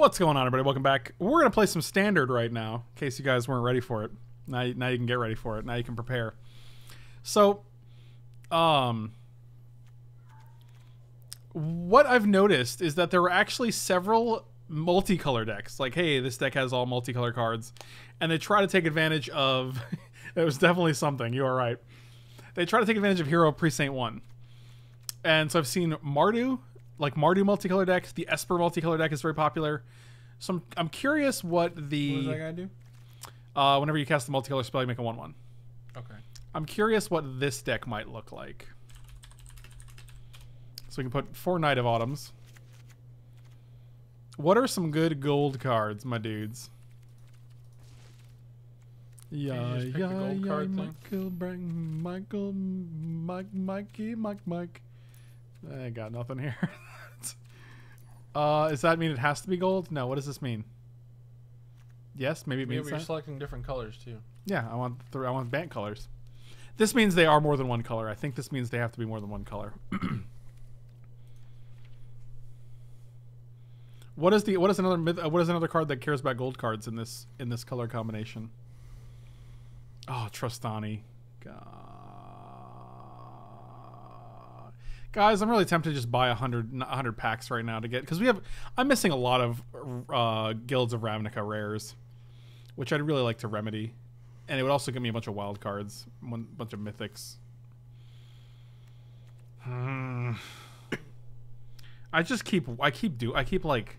What's going on, everybody? Welcome back. We're gonna play some standard right now, in case you guys weren't ready for it. Now, now you can get ready for it. Now you can prepare. So, um, what I've noticed is that there were actually several multicolor decks. Like, hey, this deck has all multicolor cards, and they try to take advantage of. it was definitely something. You are right. They try to take advantage of Hero Precinct One, and so I've seen Mardu, like Mardu multicolor deck. The Esper multicolor deck is very popular. So I'm, I'm curious what the What does that guy do? uh, whenever you cast the multicolor spell, you make a one-one. Okay. I'm curious what this deck might look like. So we can put four Knight of Autumns. What are some good gold cards, my dudes? Yeah, just pick the yeah, gold yeah, card? Michael, bring Michael, Mike, Mikey, Mike, Mike. I got nothing here. uh, does that mean it has to be gold? No. What does this mean? Yes, maybe it Yeah, means but you're that. selecting different colors too. Yeah, I want th- I want Bant colors. This means they are more than one color. I think this means they have to be more than one color. what is the what is another myth, uh, what is another card that cares about gold cards in this in this color combination? Oh, Trostani. God. Guys, I'm really tempted to just buy a hundred hundred packs right now to get because we have I'm missing a lot of uh, guilds of Ravnica rares, which I'd really like to remedy, and it would also give me a bunch of wild cards, one bunch of mythics. Hmm. I just keep I keep do I keep like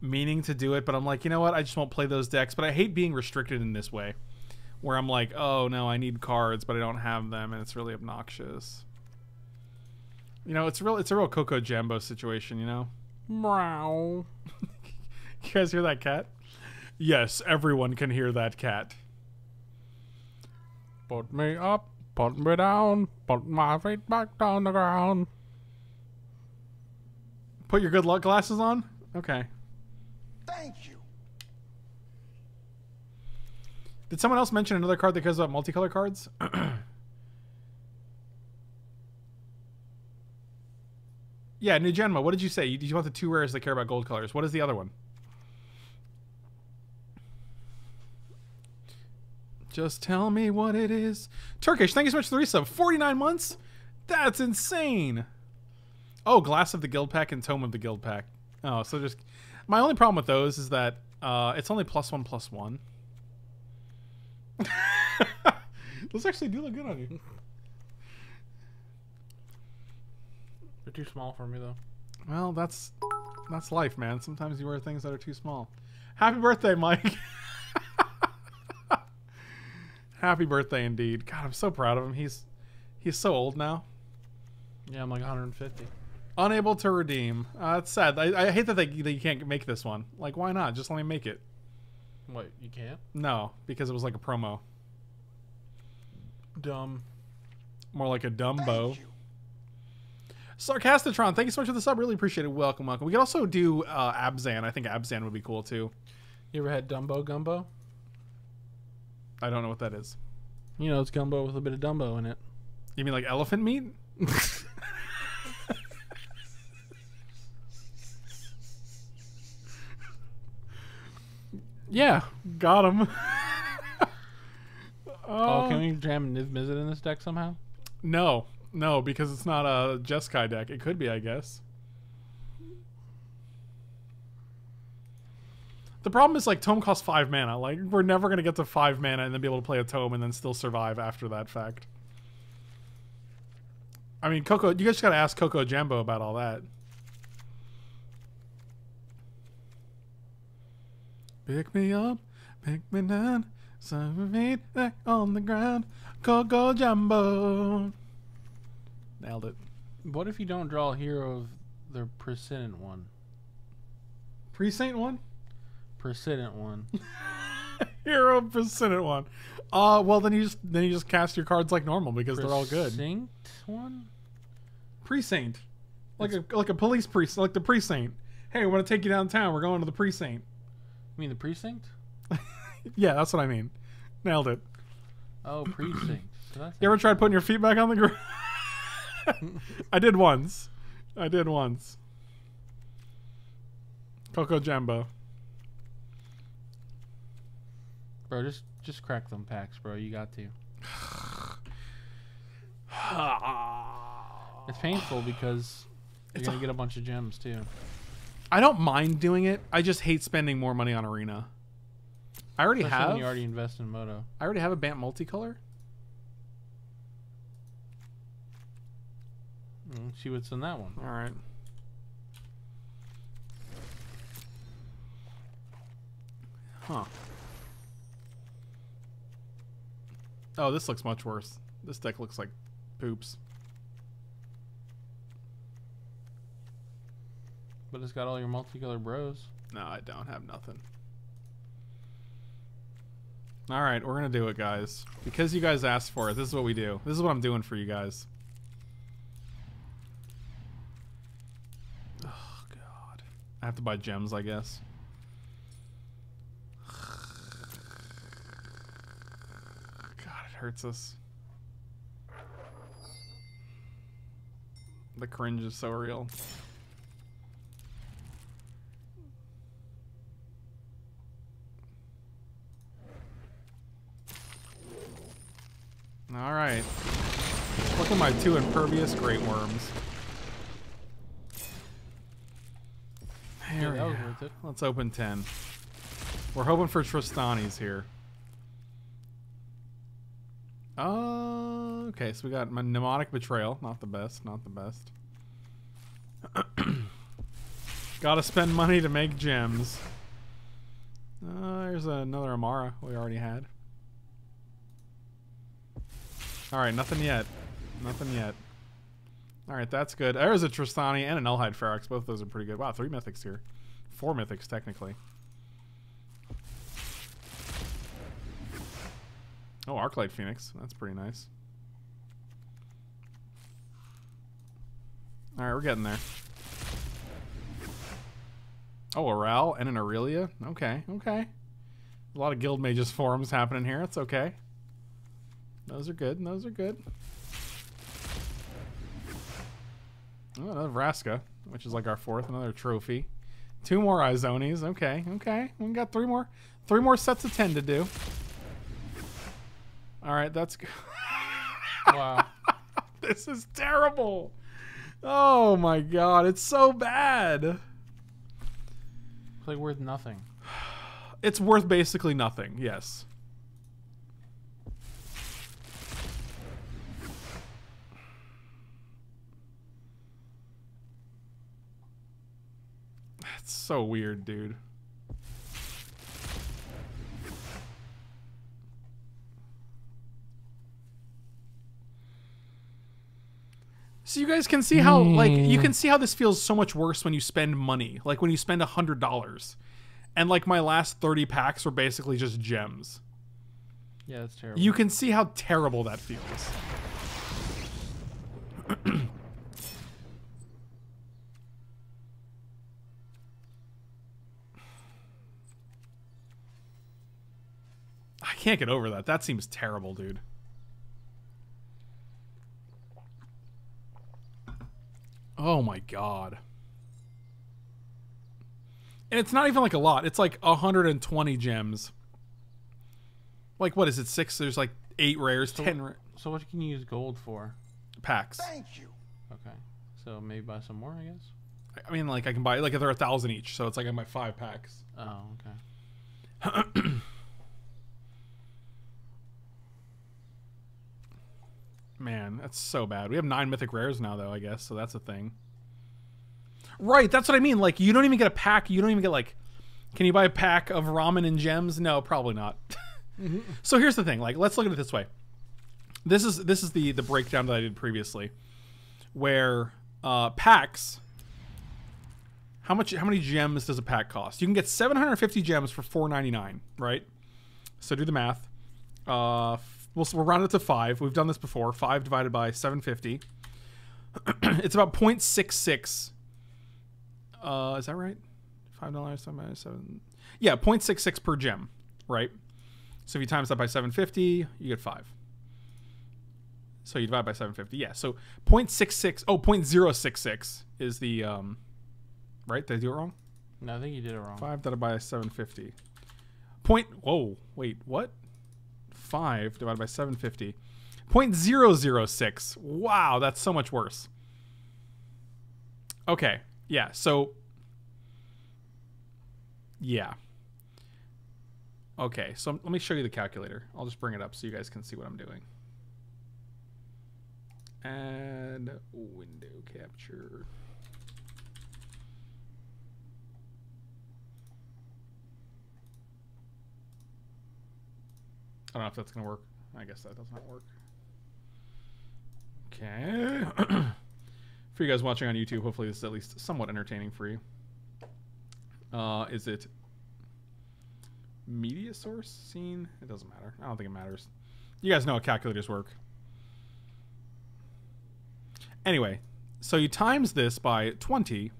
meaning to do it, but I'm like, you know what? I just won't play those decks. But I hate being restricted in this way, where I'm like, oh no, I need cards, but I don't have them, and it's really obnoxious. You know, it's real. It's a real Coco Jambo situation. You know. Meow. You guys hear that cat? Yes, everyone can hear that cat. Put me up, put me down, put my feet back down the ground. Put your good luck glasses on. Okay. Thank you. Did someone else mention another card that cares about multicolor cards? yeah, New Genma. What did you say? You, you want the two rares that care about gold colors. What is the other one? Just tell me what it is. Turkish, thank you so much for the resub. 49 months? That's insane. Oh, Glass of the Guildpact and Tome of the Guildpact. Oh, so just... My only problem with those is that uh, it's only plus one, plus one. Those actually do look good on you. They're too small for me though. Well, that's that's life, man. Sometimes you wear things that are too small. Happy birthday, Mike. Happy birthday indeed. God, I'm so proud of him. He's he's so old now. Yeah, I'm like 150. Unable to redeem. Uh, it's sad. I, I hate that they that you can't make this one. Like, why not? Just let me make it. What? You can't? No, because it was like a promo. Dumb. More like a Dumbo. Sarcastatron, thank you so much for the sub. Really appreciate it. Welcome, welcome. We could also do uh, Abzan. I think Abzan would be cool too. You ever had Dumbo Gumbo? I don't know what that is. You know, it's gumbo with a bit of Dumbo in it. You mean like elephant meat? yeah, got him. Oh, can we jam Niv Mizzet in this deck somehow? No, no, because it's not a Jeskai deck. It could be, I guess. The problem is like Tome costs five mana. Like we're never gonna get to five mana and then be able to play a Tome and then still survive after that fact. I mean, Coco, you guys gotta ask Coco Jambo about all that. Pick me up, pick me down, seven feet on the ground. Coco Jumbo. Nailed it. What if you don't draw a hero of the Precedent one? Precinct one? Precedent one. Hero Precinct one. Uh well then you just then you just cast your cards like normal because they're all good. Precinct one? Precinct. Like a like a police precinct like the precinct. Hey, we want to take you downtown. We're going to the precinct. You mean the precinct? Yeah, that's what I mean. Nailed it. Oh, precinct. You ever tried putting your feet back on the ground? I did once. I did once. Coco Jambo. Bro, just just crack them packs, bro. You got to. It's painful because you're It's gonna get a bunch of gems too. I don't mind doing it. I just hate spending more money on arena. I already Especially have. you already invest in Moto. I already have a Bant multicolor. Mm, see what's in that one. All right. Huh. Oh, this looks much worse. This deck looks like poops. But it's got all your multicolor bros. No, I don't have nothing. All right, we're gonna do it, guys. Because you guys asked for it. This is what we do. This is what I'm doing for you guys. Oh God, I have to buy gems, I guess. God, it hurts us. The cringe is so real. All right. Look at my two impervious Greatwurms. Yeah, There we that was go. worth it. Let's open 10. We're hoping for Trostani's here. Uh, okay, so we got my Mnemonic Betrayal. Not the best, not the best. Gotta spend money to make gems. Uh, there's another Emmara we already had. Alright, nothing yet. Nothing yet. Alright, that's good. There's a Trostani and an Nullhide Ferox. Both those are pretty good. Wow, three mythics here. Four mythics, technically. Oh, Arclight Phoenix. That's pretty nice. Alright, we're getting there. Oh, a Ral and an Aurelia? Okay, okay. A lot of Guild Mages forums happening here. It's okay. Those are good. Those are good. Oh, another Vraska, which is like our fourth, another trophy. Two more Izonis. Okay, okay. We got three more, three more sets of ten to do. All right, that's good. Wow. this is terrible. Oh my god, it's so bad. it's like worth nothing. It's worth basically nothing. Yes. That's so weird, dude. So you guys can see how like you can see how this feels so much worse when you spend money. Like when you spend a hundred dollars. And like my last 30 packs were basically just gems. Yeah, that's terrible. You can see how terrible that feels. I can't get over that. That seems terrible, dude. Oh my god. And it's not even like a lot. It's like 120 gems. Like what is it? Six? There's like eight rares, So- ten ra- so what can you use gold for? packs. Thank you. Okay. So maybe buy some more, I guess. I mean, like I can buy like if they're a thousand each, so it's like I can buy five packs. Oh, okay. Man, that's so bad. We have nine mythic rares now, though. I guess so. That's a thing. Right. That's what I mean. Like you don't even get a pack. You don't even get like. Can you buy a pack of ramen and gems? No, probably not. So here's the thing. Like, let's look at it this way. This is this is the the breakdown that I did previously, where uh, packs. How much? How many gems does a pack cost? You can get 750 gems for 4.99, right? So do the math. Uh, we'll, we'll round it to five. We've done this before. Five divided by 750. it's about 0.66. Uh, is that right? Five dollars times seven. Yeah, 0.66 per gem, right? So if you times that by 750, you get five. So you divide by 750. Yeah. So 0.66. Oh, 0.066 is the um. Right? Did I do it wrong? No, I think you did it wrong. Five divided by 750. Point. Whoa. Wait. What? Five divided by 750. Point zero zero six. Wow, that's so much worse. Okay. Yeah. So. Yeah. Okay. So let me show you the calculator. I'll just bring it up so you guys can see what I'm doing. And window capture. I don't know if that's gonna work. I guess that does not work. Okay. for you guys watching on YouTube, hopefully this is at least somewhat entertaining for you. Uh, is it media source scene? It doesn't matter. I don't think it matters. You guys know how calculators work. Anyway, so you times this by 20.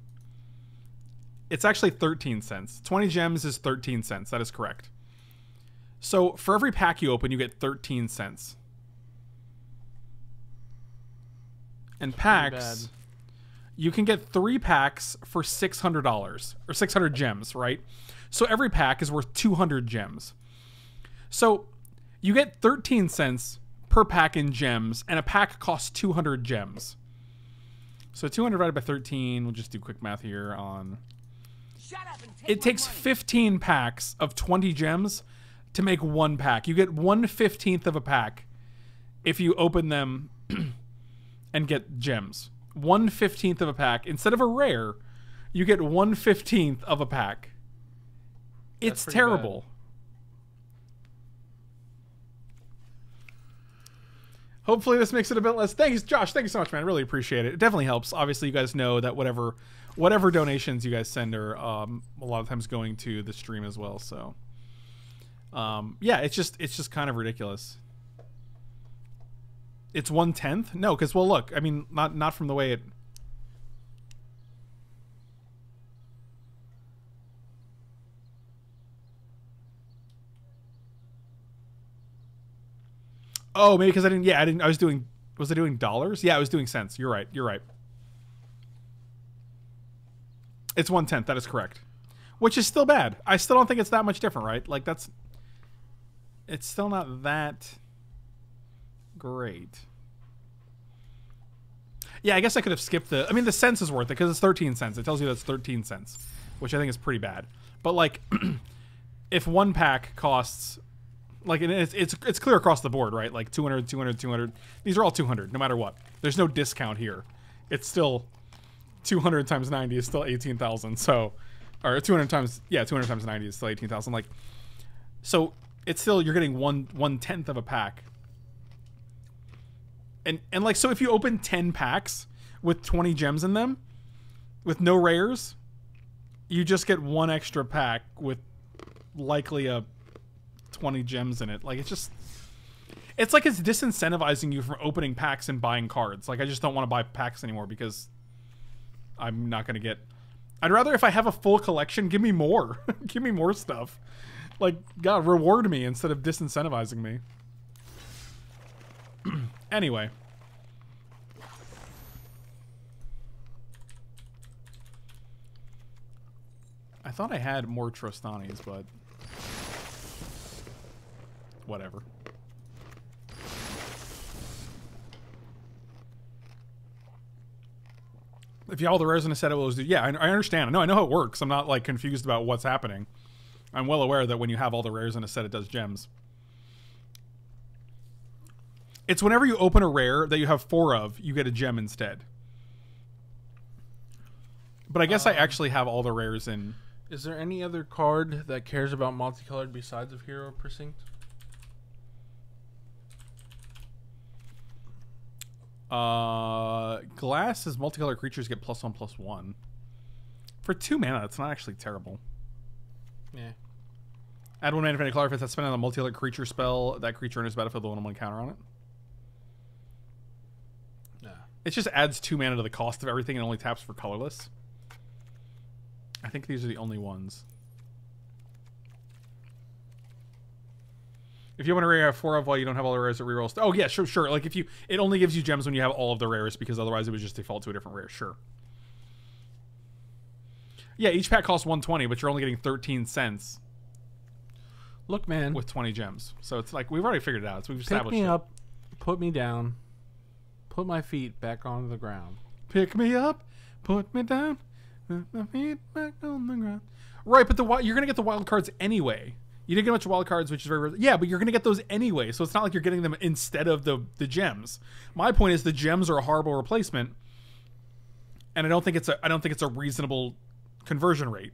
It's actually 13 cents. 20 gems is 13 cents. That is correct. So for every pack you open, you get 13 cents. And packs, you can get three packs for $600 or 600 gems, right? So every pack is worth 200 gems. So you get 13 cents per pack in gems, and a pack costs 200 gems. So 200 divided by 13, we'll just do quick math here on. It takes 15 packs of 20 gems to make one pack. You get one fifteenth of a pack if you open them and get gems. One fifteenth of a pack instead of a rare, you get one fifteenth of a pack. It's terrible. Hopefully this makes it a bit less. Thanks, Josh. Thank you so much, man. I really appreciate it. It definitely helps. Obviously, you guys know that whatever whatever donations you guys send are um, a lot of times going to the stream as well. So um, yeah, it's just it's just kind of ridiculous. It's one tenth? No, because well, look, I mean, not not from the way it. Oh, maybe because I didn't. Yeah, I didn't. I was doing. Was I doing dollars? Yeah, I was doing cents. You're right. You're right. It's one tenth. That is correct. Which is still bad. I still don't think it's that much different, right? Like that's it's still not that great. Yeah, I guess I could have skipped the. I mean, the cents is worth it because it's 13 cents. It tells you that's 13 cents, which I think is pretty bad. But like, if one pack costs, like, it's it's it's clear across the board, right? Like 200, 200, 200. These are all 200, no matter what. There's no discount here. It's still 200 times 90 is still 18,000. So, or 200 times yeah, 200 times 90 is still 18,000. Like, so it's still you're getting one one tenth of a pack. And and like so if you open ten packs with twenty gems in them, with no rares, you just get one extra pack with likely a twenty gems in it. Like it's just it's like it's disincentivizing you from opening packs and buying cards. Like I just don't want to buy packs anymore because I'm not gonna get I'd rather if I have a full collection, give me more. give me more stuff like God reward me instead of disincentivizing me. anyway. I thought I had more Trostanis, but whatever. If y'all the a set, it do. Yeah, I, I understand. Know. I know how it works. I'm not like confused about what's happening. I'm well aware that when you have all the rares in a set, it does gems. It's whenever you open a rare that you have four of, you get a gem instead. But I guess um, I actually have all the rares in. Is there any other card that cares about multicolored besides of Hero Precinct? Uh, glass is multicolored creatures get plus one plus one. For two mana, it's not actually terrible. Yeah. Add one mana for any color if it's spent on a multi-alert creature spell. That creature enters battlefield with one on one counter on it. Yeah. It just adds two mana to the cost of everything and only taps for colorless. I think these are the only ones. If you want to rare have four of while you don't have all the rares, it rerolls. Oh yeah, sure, sure. Like if you, it only gives you gems when you have all of the rares because otherwise it would just default to a different rare. Sure. Yeah, each pack costs 120, but you're only getting 13 cents Look, man, with 20 gems. So it's like we've already figured it out. So we've established pick me it. up, put me down, put my feet back onto the ground. Pick me up, put me down, put my feet back on the ground. Right, but the you're gonna get the wild cards anyway. You didn't get a bunch of wild cards, which is very rare. yeah, but you're gonna get those anyway. So it's not like you're getting them instead of the the gems. My point is the gems are a horrible replacement, and I don't think it's a I don't think it's a reasonable conversion rate.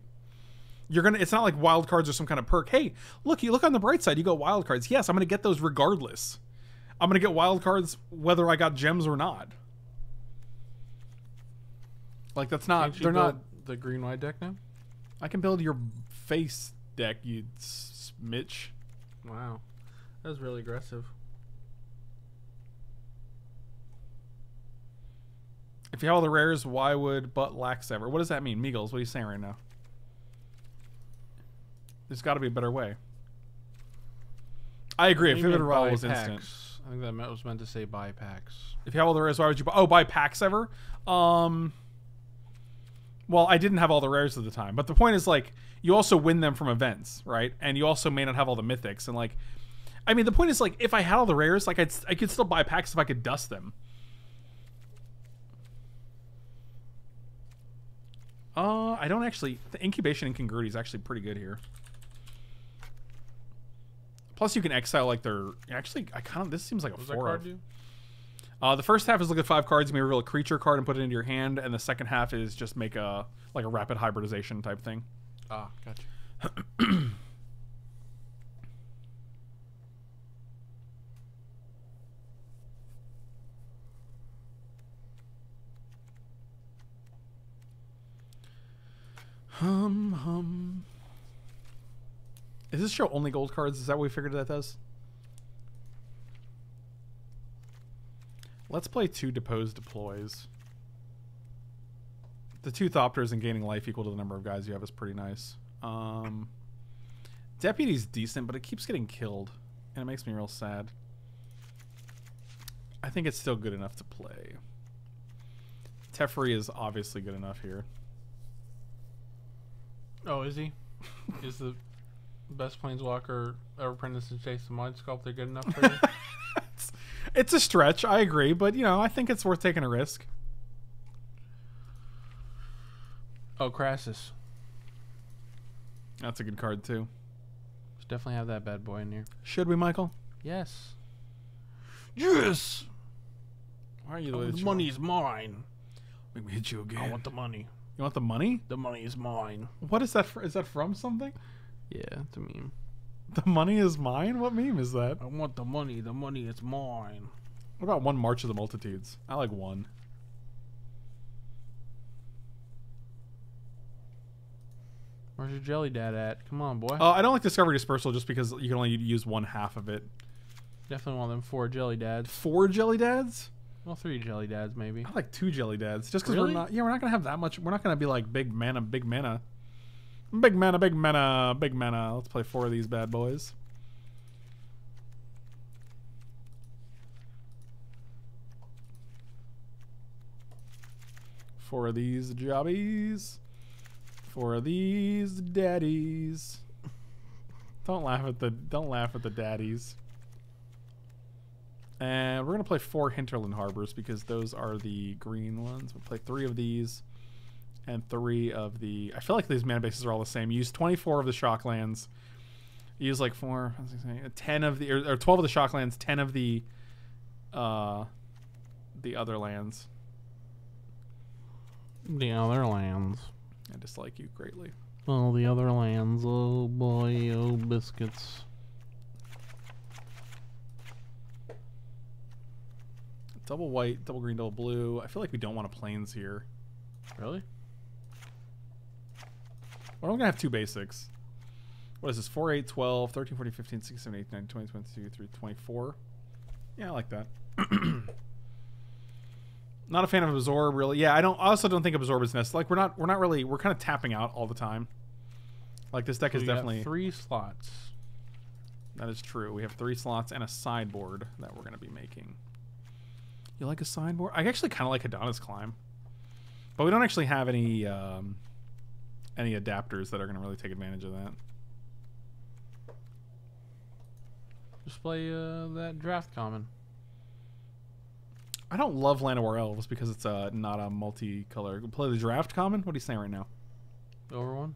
You're gonna. It's not like wild cards are some kind of perk. Hey, look, you look on the bright side. You got wild cards. Yes, I'm gonna get those regardless. I'm gonna get wild cards whether I got gems or not. Like that's not. They're not. the green white deck now. I can build your face deck, you s- Mitch. Wow, that was really aggressive. If you have all the rares, why would but lack ever? What does that mean, Meagles? What are you saying right now? There's got to be a better way. I agree. If What do Vivid mean Roll buy was instant. I think that was meant to say buy packs. If you have all the rares, why would you buy? Oh, buy packs ever? Um. Well, I didn't have all the rares at the time, but the point is like you also win them from events, right? And you also may not have all the mythics, and like, I mean, the point is like if I had all the rares, like I'd, I could still buy packs if I could dust them. Uh, I don't actually. The incubation Incongruity is actually pretty good here. Plus, you can exile like their. Actually, I kind of. This seems like a What does that four. card of- do? uh, the first half is look at five cards, you may reveal a creature card and put it into your hand, and the second half is just make a like a rapid hybridization type thing. Ah, gotcha. Hum hum. Is this show only gold cards? Is that what we figured that does? Let's play two deposed deploys. The two Thopters and gaining life equal to the number of guys you have is pretty nice. Um, Deputy's decent, but it keeps getting killed, and it makes me real sad. I think it's still good enough to play. Teferi is obviously good enough here. Oh, is he? is the best planeswalker ever printed since Jason Mind Sculptor good enough for you? it's, it's a stretch, I agree, but you know, I think it's worth taking a risk. oh, Krasis. That's a good card too. Should definitely have that bad boy in here. Should we, Michael? Yes. Yes. Why are you oh, the way that the money's mine. Make me hit you again. I want the money. You want the money? The money is mine. What is that? For, is that from something? Yeah, it's a meme. The money is mine. What meme is that? I want the money. The money is mine. What about one March of the Multitudes? I like one. Where's your jelly dad at? Come on, boy. Uh, I don't like Discovery Dispersal just because you can only use one half of it. Definitely one of them four jelly dads. Four Jelly Dads? Well, three jelly dads maybe. I like two Jelly Dads. Just because Really? we're not. Yeah, we're not gonna have that much. We're not gonna be like big mana, big mana, big mana, big mana, big mana. Let's play four of these bad boys. Four of these jobbies. Four of these daddies. Don't laugh at the don't laugh at the daddies. And we're gonna play four Hinterland Harbors because those are the green ones. We'll play three of these and three of the. I feel like these mana bases are all the same. Use 24 of the Shocklands. Use like four, what was I saying? 10 of the or, or 12 of the Shocklands, 10 of the uh the other lands. The other lands. I dislike you greatly. Oh, the other lands. Oh boy, oh biscuits. Double white, double green, double blue. I feel like we don't want a planes here. Really? We're only gonna have two basics. What is this? 4, 8, 12, 13, 14, 15, 16, 17, 18, 19, 20, 22, 23, 24. Yeah, I like that. not a fan of absorb really. Yeah, I don't I also don't think absorb is necessary. Like we're not we're not really we're kind of tapping out all the time. Like this deck So is definitely three slots. that is true. We have three slots and a sideboard that we're gonna be making. You like a sideboard? I actually kind of like Hadana's Climb, but we don't actually have any um, any adapters that are going to really take advantage of that. Just play uh, that draft common. I don't love Llanowar Elves because it's uh, not a multicolor. Play the draft common. What are you saying right now? The over one.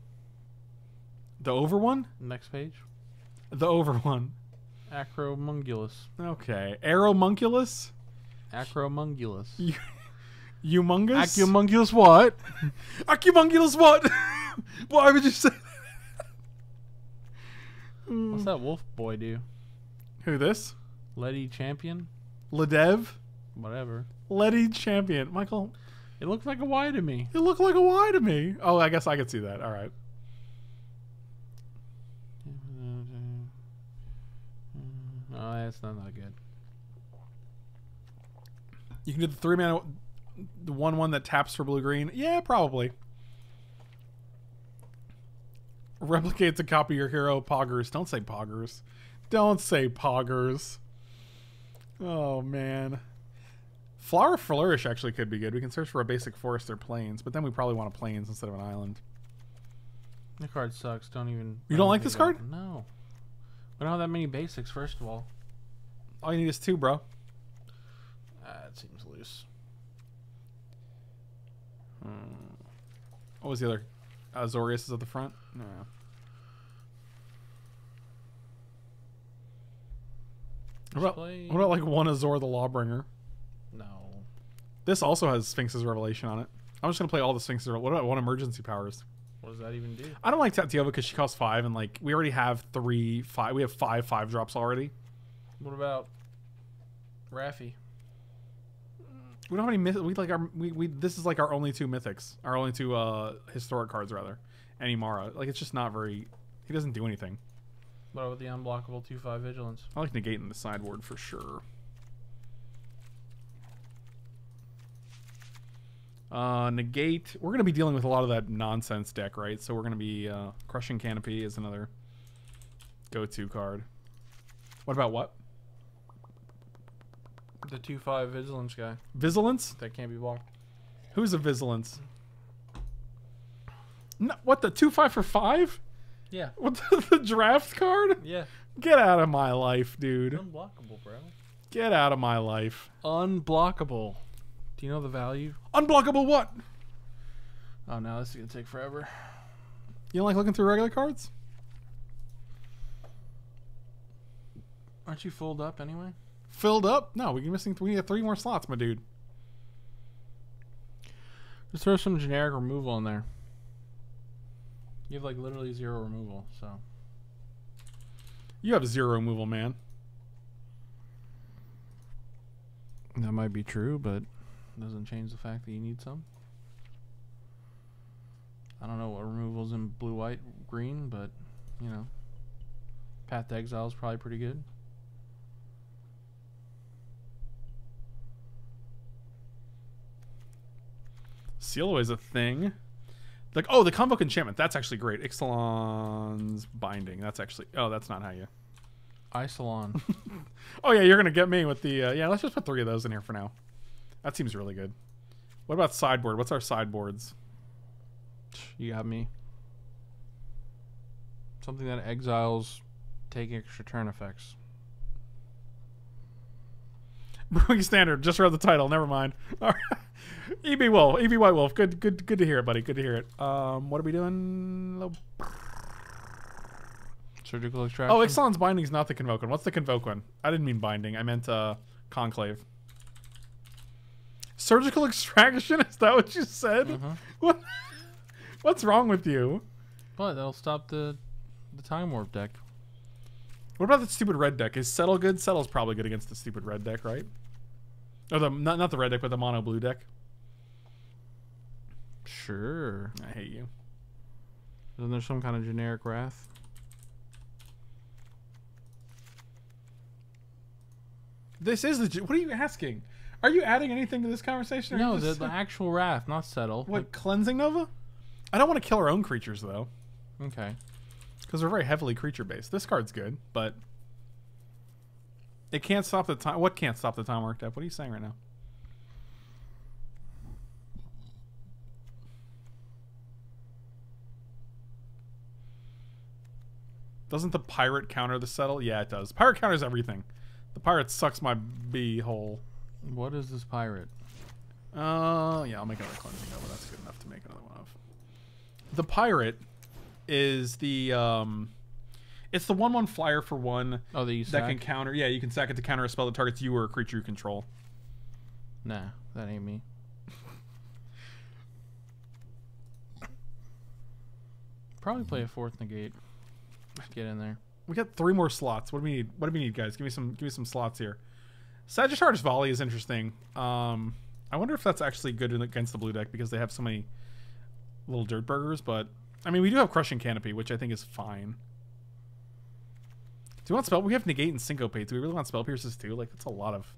The over one? Next page. The over one. Acromungulus. Okay. Aeromunculus? Acromungulus. Humongous? Acromungulus what? Acumungulus what? Why would you say that? What's that wolf boy do? Who this? Letty Champion? Ledev? Whatever. Letty Champion. Michael, It looks like a Y to me. it looked like a Y to me. Oh, I guess I could see that. All right. Oh, that's not that good. You can do the three mana, the one one that taps for blue green. Yeah, probably. Replicates a copy of your hero poggers. Don't say poggers. Don't say poggers. Oh man. Flower Flourish actually could be good. We can search for a basic forest or plains, but then we probably want a plains instead of an island. The card sucks. Don't even. You don't like this card? it. No. We don't have that many basics. First of all, All you need is two, bro. Ah, seems What was the other? Azorius is at the front. No. What about, what about like one Azor the Lawbringer? No. This also has Sphinx's Revelation on it. I'm just gonna play all the Sphinx's. What about one emergency powers? What does that even do? I don't like Tatyova because she costs five, and like we already have three five. We have five five drops already. What about Raffi? We don't have any myth. We like our we, we this is like our only two mythics, our only two uh historic cards rather, and Emmara. Like it's just not very. He doesn't do anything. What about the unblockable two five vigilance? I like negating the sideboard for sure. Uh, negate. We're gonna be dealing with a lot of that nonsense deck, right? So we're gonna be uh, crushing canopy is another go-to card. What about what? The two five vigilance guy Vigilance? that can't be blocked. Who's a Vigilance? No, what the two five for five? Yeah. What the, the draft card? Yeah. Get out of my life, dude. Unblockable, bro. Get out of my life. Unblockable. Do you know the value? Unblockable what? Oh no, this is gonna take forever. You don't like looking through regular cards? Aren't you fulled up anyway? Filled up? No, we're missing. We need three more slots, my dude. Just throw some generic removal in there. You have like literally zero removal, so You have zero removal, man. that might be true, but doesn't change the fact that you need some. I don't know what removals in blue, white, green, but you know, Path to Exile is probably pretty good. Seal is a thing. Like, oh, the Convoke Enchantment. That's actually great. Ixalan's Binding. That's actually. Oh, that's not how you. Isolon. Oh, yeah, you're going to get me with the. Uh, yeah, let's just put three of those in here for now. That seems really good. What about sideboard? What's our sideboards? you got me. Something that exiles take extra turn effects. Brewing Standard. Just read the title. Never mind. All right. EB Wolf. EB White Wolf. Good, good, good to hear it, buddy. Good to hear it. Um, what are we doing? Surgical extraction. Oh, Ixalan's Binding is not the Convoke one. What's the Convoke one? I didn't mean Binding. I meant uh, Conclave. Surgical Extraction? Is that what you said? Mhm. What? What's wrong with you? But that'll stop the the time warp deck. What about the stupid red deck? Is Settle good? Settle's probably good against the stupid red deck, right? Or the not, not the red deck, but the mono blue deck. Sure. I hate you. Isn't there some kind of generic wrath? This is the. What are you asking? Are you adding anything to this conversation? No, the, the actual wrath, not settle. what cleansing nova? I don't want to kill our own creatures though, okay. because we're very heavily creature based. This card's good, but it can't stop the time. What can't stop the time work up? What are you saying right now? Doesn't the pirate counter the settle? Yeah, it does. Pirate counters everything. The pirate sucks my bee hole. What is this pirate? Uh, yeah, I'll make another cleansing nova. That's good enough to make another one of. The pirate is the um, it's the one one flyer for one Oh, that you that can counter. Yeah, you can sack it to counter a spell that targets you or a creature you control. Nah, that ain't me. Probably play a fourth negate. Get in there. We got three more slots. What do we need? What do we need, guys? Give me some. Give me some slots here. Sagittarius Volley is interesting. Um, I wonder if that's actually good against the blue deck because they have so many little dirt burgers. But I mean, we do have Crushing Canopy, which I think is fine. Do we want spell? We have negate and syncopate. Do we really want spell pierces too? Like that's a lot of.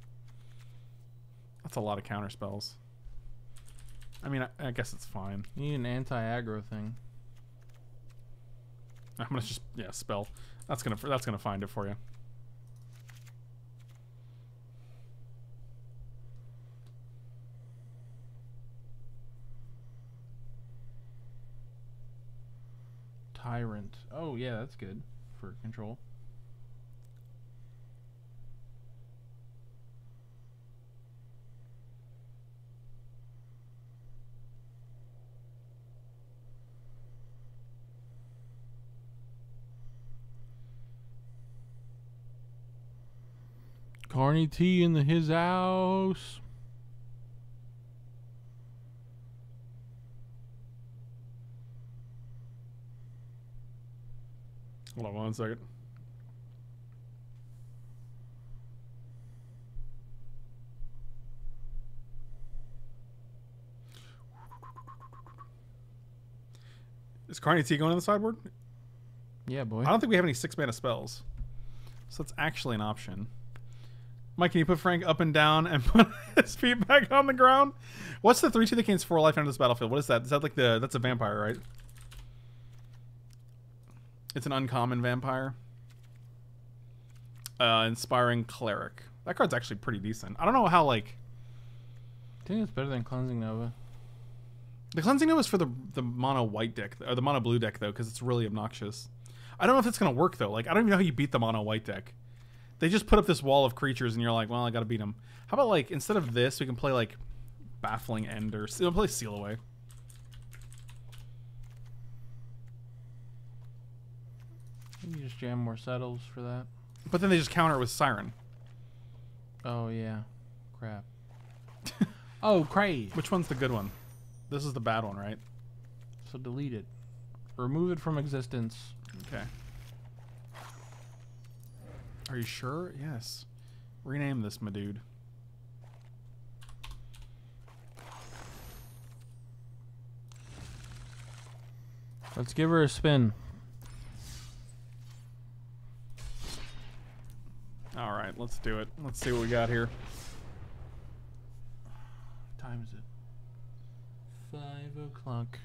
That's a lot of counter spells. I mean, I, I guess it's fine. You need an anti-aggro thing. I'm gonna just yeah spell. That's gonna that's gonna find it for you. Tyrant. Oh yeah, that's good for control. Carney T in the his house. Hold on one second. Is Carney T going on the sideboard? Yeah, boy. I don't think we have any six mana spells. So that's actually an option. Mike, can you put Frank up and down and put his feet back on the ground? What's the 3 2 that gains 4 life under this battlefield? What is that? Is that like the. That's a vampire, right? It's an uncommon vampire. Uh, inspiring cleric. That card's actually pretty decent. I don't know how like I think it's better than Cleansing Nova. the cleansing nova is for the the mono white deck or the mono blue deck though because it's really obnoxious. I don't know if it's gonna work though. Like I don't even know how you beat the mono white deck. They just put up this wall of creatures and you're like, well, I gotta beat them. How about like instead of this, we can play like baffling end or we'll play seal away. Maybe just jam more settles for that. But then they just counter it with siren. Oh yeah, crap. oh, crave. Which one's the good one? This is the bad one, right? So delete it. Remove it from existence. Okay. Are you sure? Yes. Rename this, my dude. Let's give her a spin. All right, let's do it. Let's see what we got here. What time is it? Five o'clock.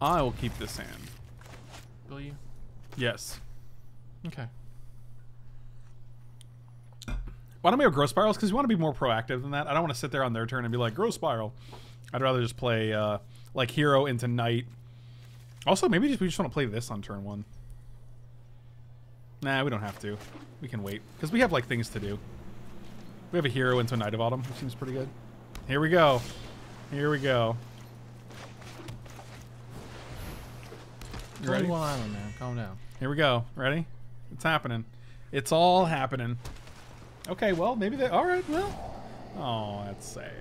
I will keep this hand. Will you? Yes. Okay. Why don't we have growth spirals? Because we want to be more proactive than that. I don't want to sit there on their turn and be like growth spiral. I'd rather just play uh, like hero into knight. Also, maybe just, we just want to play this on turn one. Nah, we don't have to. We can wait because we have like things to do. We have a hero into Knight of Autumn, which seems pretty good. Here we go. Here we go. You ready? one island, man. Calm down. Here we go. Ready? It's happening. It's all happening. Okay, well, maybe they. All right, well. Oh, that's sad.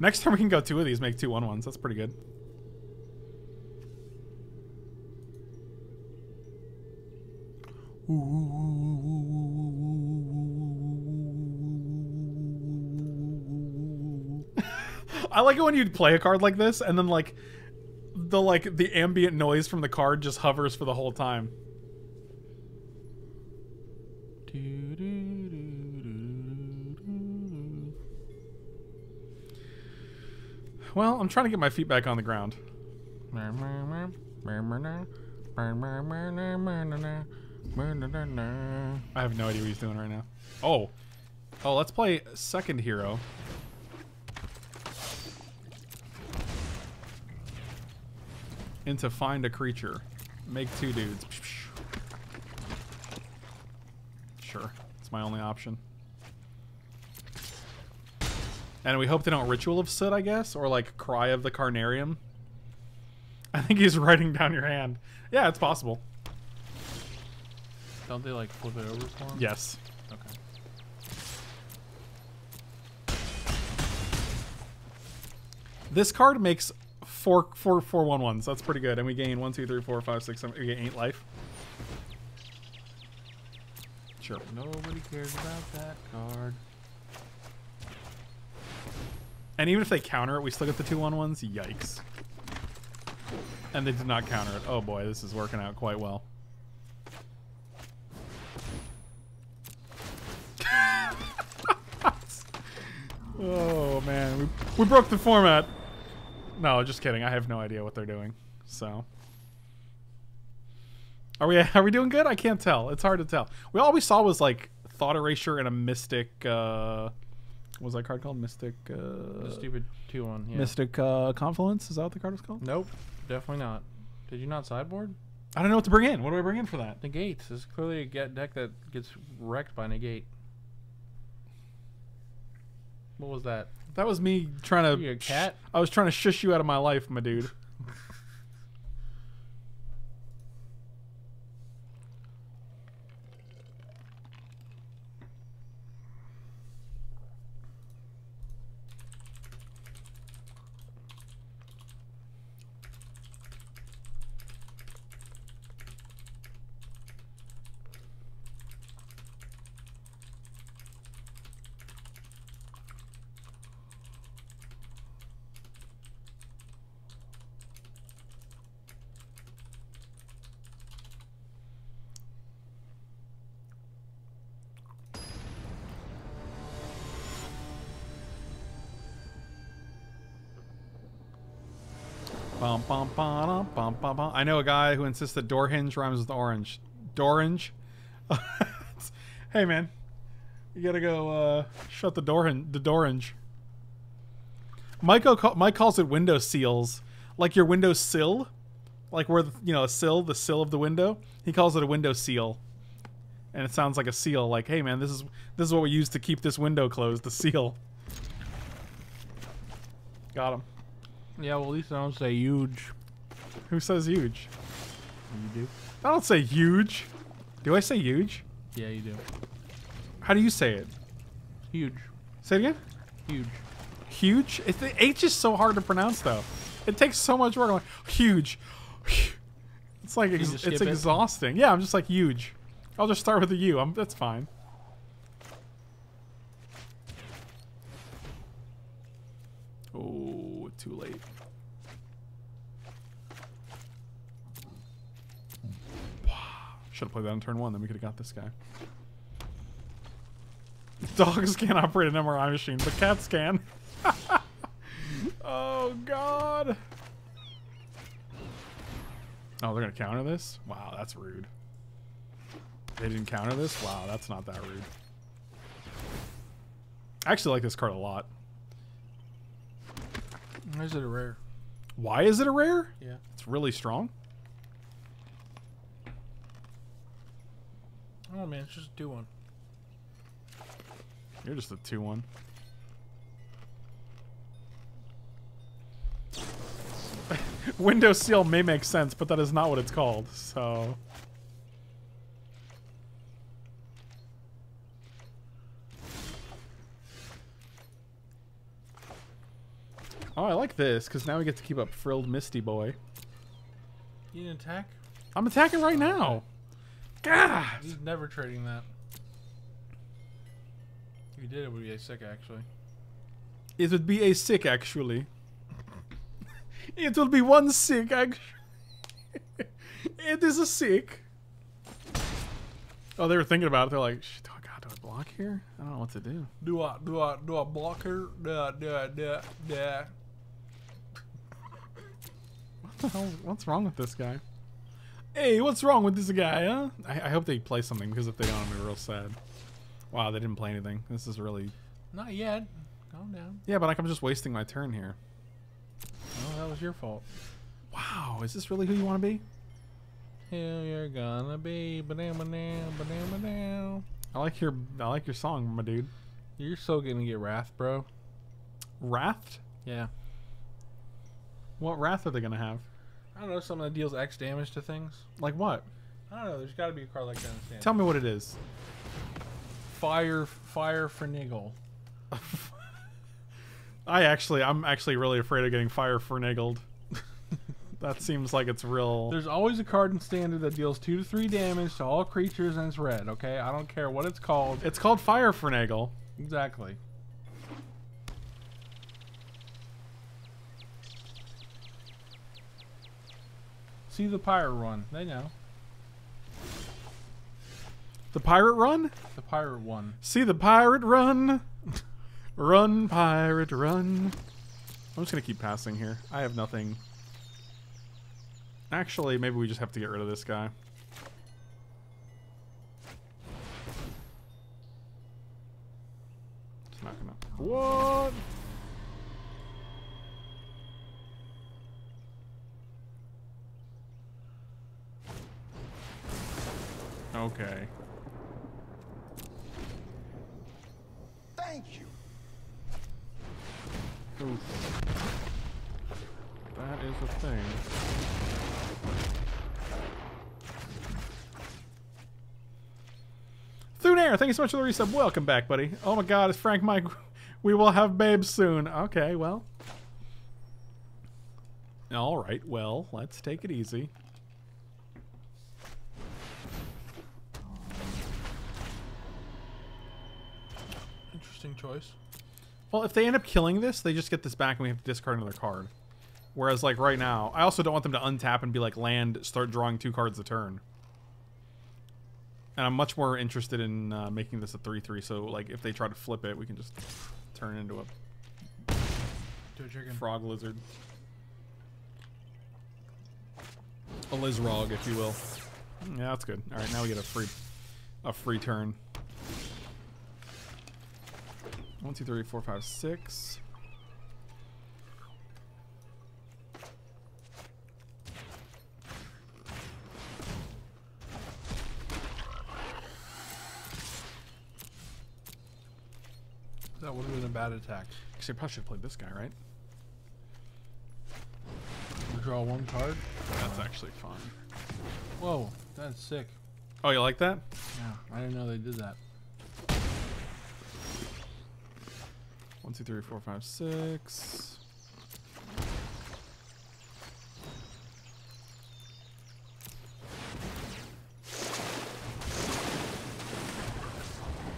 Next time we can go two of these, make two one ones. That's pretty good. I like it when you play a card like this and then like the like the ambient noise from the card just hovers for the whole time. Well, I'm trying to get my feet back on the ground. I have no idea what he's doing right now. Oh. Oh, let's play second hero. Into find a creature. Make two dudes. Sure. It's my only option. And we hope they don't Ritual of Soot, I guess? Or like Cry of the Carnarium. I think he's writing down your hand. Yeah, it's possible. Don't they like flip it over for him? Yes. Okay. This card makes four four four one ones. That's pretty good. And we gain one, two, three, four, five, six, seven. We gain eight life. Sure. Nobody cares about that card. And even if they counter it, we still get the two one ones. Yikes. And they did not counter it. Oh boy, this is working out quite well. oh man, we, we broke the format. No, just kidding. I have no idea what they're doing. So, are we are we doing good? I can't tell. It's hard to tell. We all we saw was like thought erasure and a mystic. Uh, what was that card called? Mystic. Uh, The stupid two one. Yeah. Mystic uh, Confluence. Is that what the card was called? Nope. Definitely not. Did you not sideboard? I don't know what to bring in. What do I bring in for that? Negates. This is clearly a get deck that gets wrecked by negate. What was that? That was me trying to. You a cat? I was trying to shush you out of my life, my dude. I know a guy who insists that door hinge rhymes with orange. Dorange? hey, man. You gotta go uh, shut the door hin- the dorange. Mike, call- Mike calls it window seals. Like your window sill. Like where, the, you know, a sill, the sill of the window. He calls it a window seal. And it sounds like a seal. Like, hey, man, this is this is what we use to keep this window closed, the seal. Got him. Yeah, well, at least I don't say huge. Who says huge? You do? I don't say huge. Do I say huge? Yeah, you do. How do you say it? Huge. Say it again. Huge. Huge. It's, the H is so hard to pronounce though. It takes so much work. I'm like huge. It's like ex- it's skip it? exhausting. Yeah, I'm just like huge. I'll just start with the U. I'm, that's fine. Oh, too late. Should have played that on turn one, then we could have got this guy. Dogs can't operate an MRI machine, but cats can. oh god. Oh, they're gonna counter this? Wow, that's rude. They didn't counter this? Wow, that's not that rude. I actually like this card a lot. Why is it a rare? Why is it a rare? Yeah. It's really strong. Oh man, it's just do one. You're just a 2 1. Window seal may make sense, but that is not what it's called, so. Oh, I like this, because now we get to keep up Frilled Misty Boy. You didn't attack? I'm attacking right oh, now! God! He's never trading that. If he did, it would be a sick actually. It would be a sick, actually. it will be one sick, actually. it is a sick. Oh, they were thinking about it. They're like, "Sh- oh God, do I block here? I don't know what to do. Do I do I do I block her? Da da da da. What the hell? What's wrong with this guy? Hey, what's wrong with this guy, huh? I, I hope they play something because if they don't, I'm be real sad. Wow, they didn't play anything. This is really. Not yet. Calm down. Yeah, but like I'm just wasting my turn here. Oh, that was your fault. Wow, is this really who you want to be? Hell, you're gonna be ba-dam, ba-dam, ba-dam, ba-dam. I like your I like your song, my dude. You're so gonna get wrath, bro. Wrath? Yeah. What wrath are they gonna have? I don't know, something that deals X damage to things. Like what? I don't know, there's gotta be a card like that in the. Tell me what it is. Fire, fire for Niggle. I actually, I'm actually really afraid of getting fire fernigled. that seems like it's real. There's always a card in standard that deals two to three damage to all creatures and it's red, okay? I don't care what it's called. It's called fire fernagle. Exactly. See the pirate run. They know. The pirate run? The pirate one. See the pirate run. run, pirate, run. I'm just gonna keep passing here. I have nothing. Actually, maybe we just have to get rid of this guy. It's not gonna. What? Okay. Thank you. Oof. That is a thing. Thunair, thank you so much for the resub. Welcome back, buddy. Oh my god, it's Frank Mike. We will have babes soon. Okay, well. Alright, well, let's take it easy. Interesting choice. Well, if they end up killing this, they just get this back and we have to discard another card. Whereas, like, right now, I also don't want them to untap and be like, land, start drawing two cards a turn. And I'm much more interested in uh, making this a 3-3, so, like, if they try to flip it, we can just turn it into a a chicken. frog lizard. A Lizrog, if you will. Yeah, that's good. Alright, now we get a free a free turn. One, two, three, four, five, six. That would have been a bad attack. Actually, I probably should have played this guy, right? You draw one card. That's actually fun. Whoa, that's sick. Oh, you like that? Yeah, I didn't know they did that. One, two, three, four, five, six.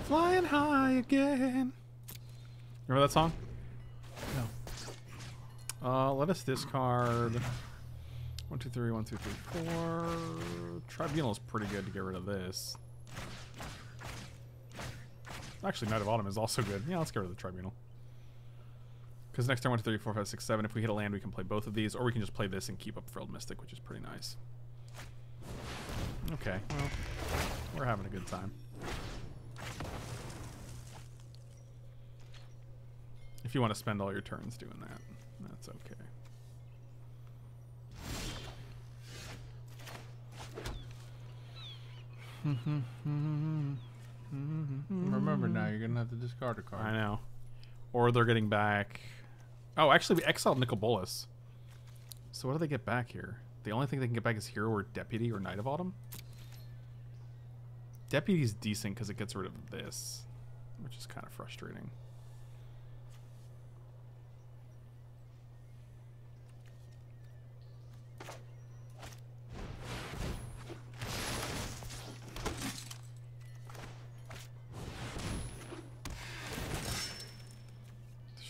Flying high again. Remember that song? No. Uh, let us discard. One, two, three, one, two, three, four. Tribunal's pretty good to get rid of this. Actually, Knight of Autumn is also good. Yeah, let's get rid of the Tribunal. Because next turn, 1, 2, 3, 4, 5, 6, 7. If we hit a land, we can play both of these, or we can just play this and keep up Frilled Mystic, which is pretty nice. Okay, well, we're having a good time. If you want to spend all your turns doing that, that's okay. Remember now, you're gonna have to discard a card. I know. Or they're getting back. Oh, actually, we exiled Nicol Bolas. So what do they get back here? The only thing they can get back is Hero or Deputy or Knight of Autumn. Deputy's decent because it gets rid of this, which is kind of frustrating.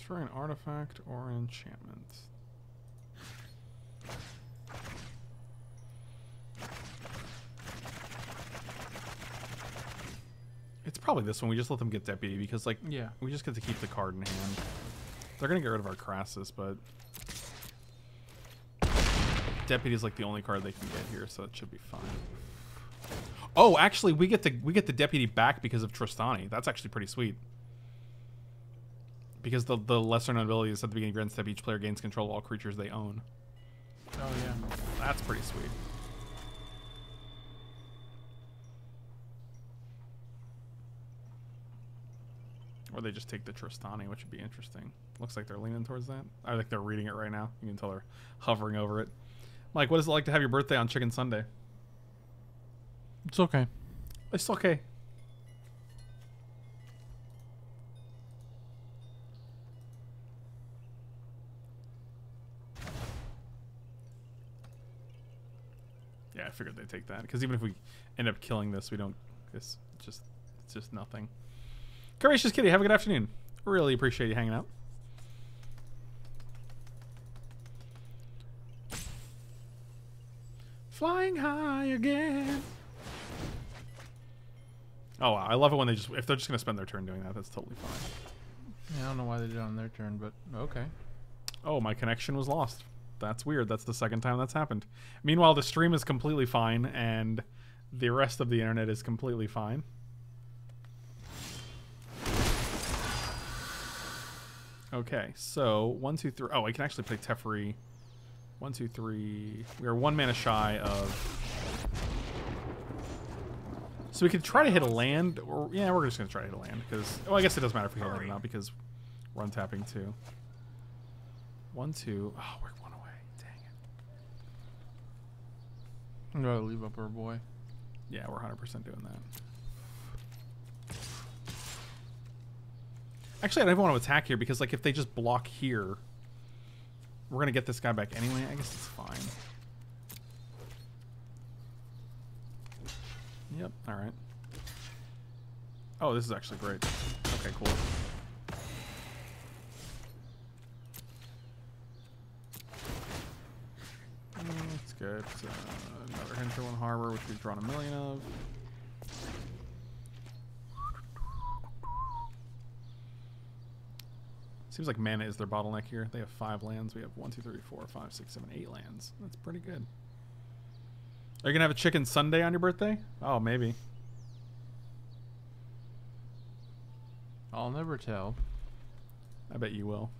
Destroy an artifact or an enchantment. It's probably this one. We just let them get deputy because, like, Yeah. we just get to keep the card in hand. They're gonna get rid of our Krasis, but Deputy is like the only card they can get here, so it should be fine. Oh, actually, we get the we get the deputy back because of Trostani. That's actually pretty sweet. Because the the lesser known ability is at the beginning of your end step, each player gains control of all creatures they own. Oh yeah. That's pretty sweet. Or they just take the Trostani, which would be interesting. Looks like they're leaning towards that. I think they're reading it right now. You can tell they're hovering over it. Mike, what is it like to have your birthday on Chicken Sunday? It's okay. It's okay. Yeah, I figured they'd take that because even if we end up killing this, we don't. It's just, it's just nothing. Courageous Kitty, have a good afternoon. Really appreciate you hanging out. Flying high again. Oh, wow. I love it when they just if they're just gonna spend their turn doing that. That's totally fine. Yeah, I don't know why they did it on their turn, but okay. Oh, my connection was lost. That's weird. That's the second time that's happened. Meanwhile, the stream is completely fine, and the rest of the internet is completely fine. Okay, so one, two, three. Oh, I can actually play Teferi. One, two, three. We are one mana shy of. So we could try to hit a land, or yeah, we're just gonna try to hit a land because. Oh, I guess it doesn't matter if we hit a land or not because we're untapping two. One, two. Oh, we're one away. Dang it. I'm gonna leave up our boy. Yeah, we're 100% doing that. Actually, I don't even want to attack here because, like, if they just block here, we're to get this guy back anyway. I guess it's fine. Yep, alright. Oh, this is actually great. Okay, cool. Mm, Let's get uh, another Hinterland Harbor, which we've drawn a million of. Seems like mana is their bottleneck here. They have five lands. We have one, two, three, four, five, six, seven, eight lands. That's pretty good. Are you gonna have a chicken Sunday on your birthday? Oh, maybe. I'll never tell. I bet you will.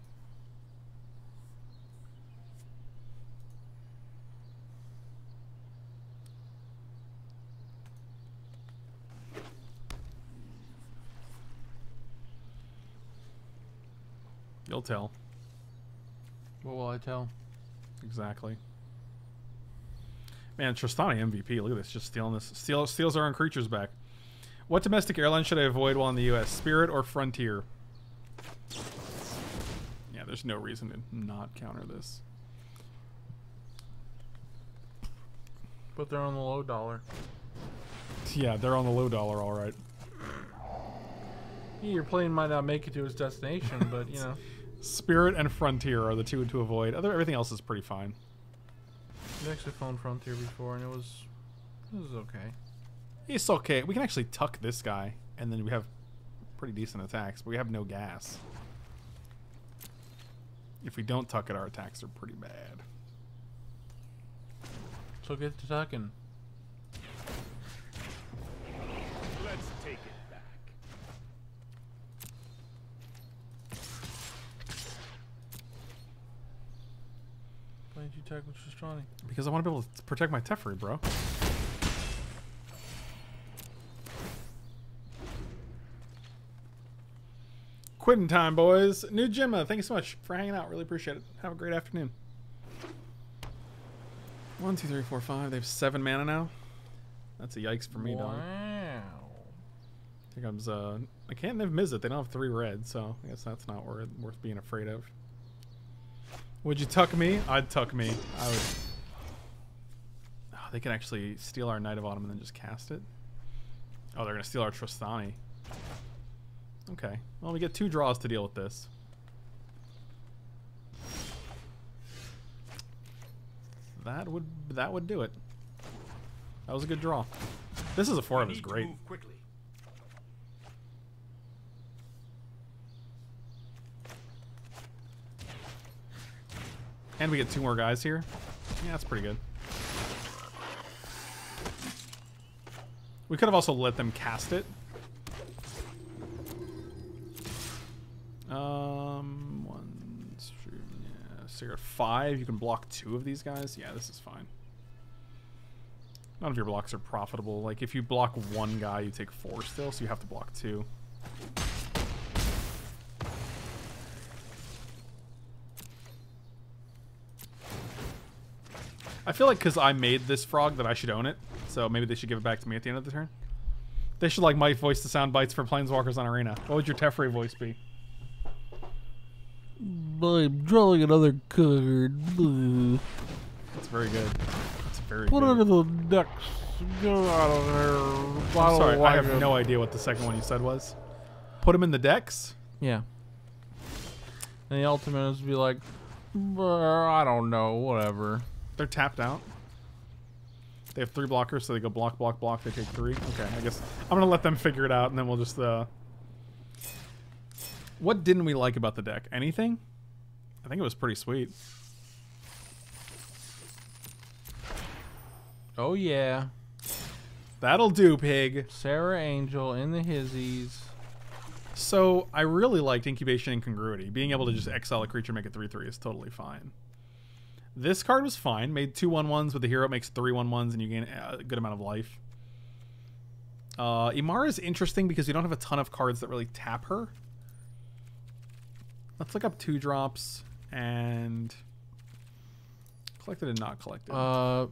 You'll tell. What will I tell? Exactly. Man, Trostani MVP. Look at this, just stealing this. Steal, steals our own creatures back. What domestic airline should I avoid while in the U.S.? Spirit or Frontier? Yeah, there's no reason to not counter this. But they're on the low dollar. Yeah, they're on the low dollar, all right. Yeah, your plane might not make it to its destination, but you know. Spirit and Frontier are the two to avoid. Other everything else is pretty fine. We actually phoned Frontier before, and it was it was okay. It's okay. We can actually tuck this guy, and then we have pretty decent attacks, but we have no gas. If we don't tuck it, our attacks are pretty bad. So get to talking. Let's take it back. Why did you attack with Shostrani? Because I want to be able to protect my Teferi, bro. Quitting time, boys. New Gemma, thank you so much for hanging out. Really appreciate it. Have a great afternoon. One, two, three, four, five. They have seven mana now. That's a yikes for me, dog. Wow. Here comes uh I can't have Mizzet. They don't have three red, so I guess that's not worth worth being afraid of. Would you tuck me? I'd tuck me. I would. Oh, they can actually steal our Knight of Autumn and then just cast it. Oh, they're gonna steal our Trostani. Okay. Well, we get two draws to deal with this. That would that would do it. That was a good draw. This is a four of is great. quickly. And we get two more guys here. Yeah, that's pretty good. We could have also let them cast it. Um, one, two, yeah. So you're at five. You can block two of these guys. Yeah, this is fine. None of your blocks are profitable. Like, if you block one guy, you take four still, so you have to block two. I feel like because I made this frog that I should own it, so maybe they should give it back to me at the end of the turn. They should like my voice the sound bites for Planeswalkers on Arena. What would your Teferi voice be? I'm drawing another card. That's very good. That's very Put it in the decks. Get out of there. I I'm don't sorry, I have no idea what the second one you said was. Put them in the decks? Yeah. And the ultimate is be like, "Brr, I don't know, whatever. They're tapped out. They have three blockers, so they go block, block, block. They take three. Okay, I guess I'm gonna let them figure it out, and then we'll just. uh... What didn't we like about the deck? Anything? I think it was pretty sweet. Oh yeah, That'll do, pig. Sarah Angel in the hizzies. So I really liked incubation Incongruity. Being able to just exile a creature, and make it three three is totally fine. This card was fine. Made two one ones with the hero. It makes three one ones, and you gain a good amount of life. Uh, Emmara is interesting because you don't have a ton of cards that really tap her. Let's look up two drops and collected and not collected. Uh,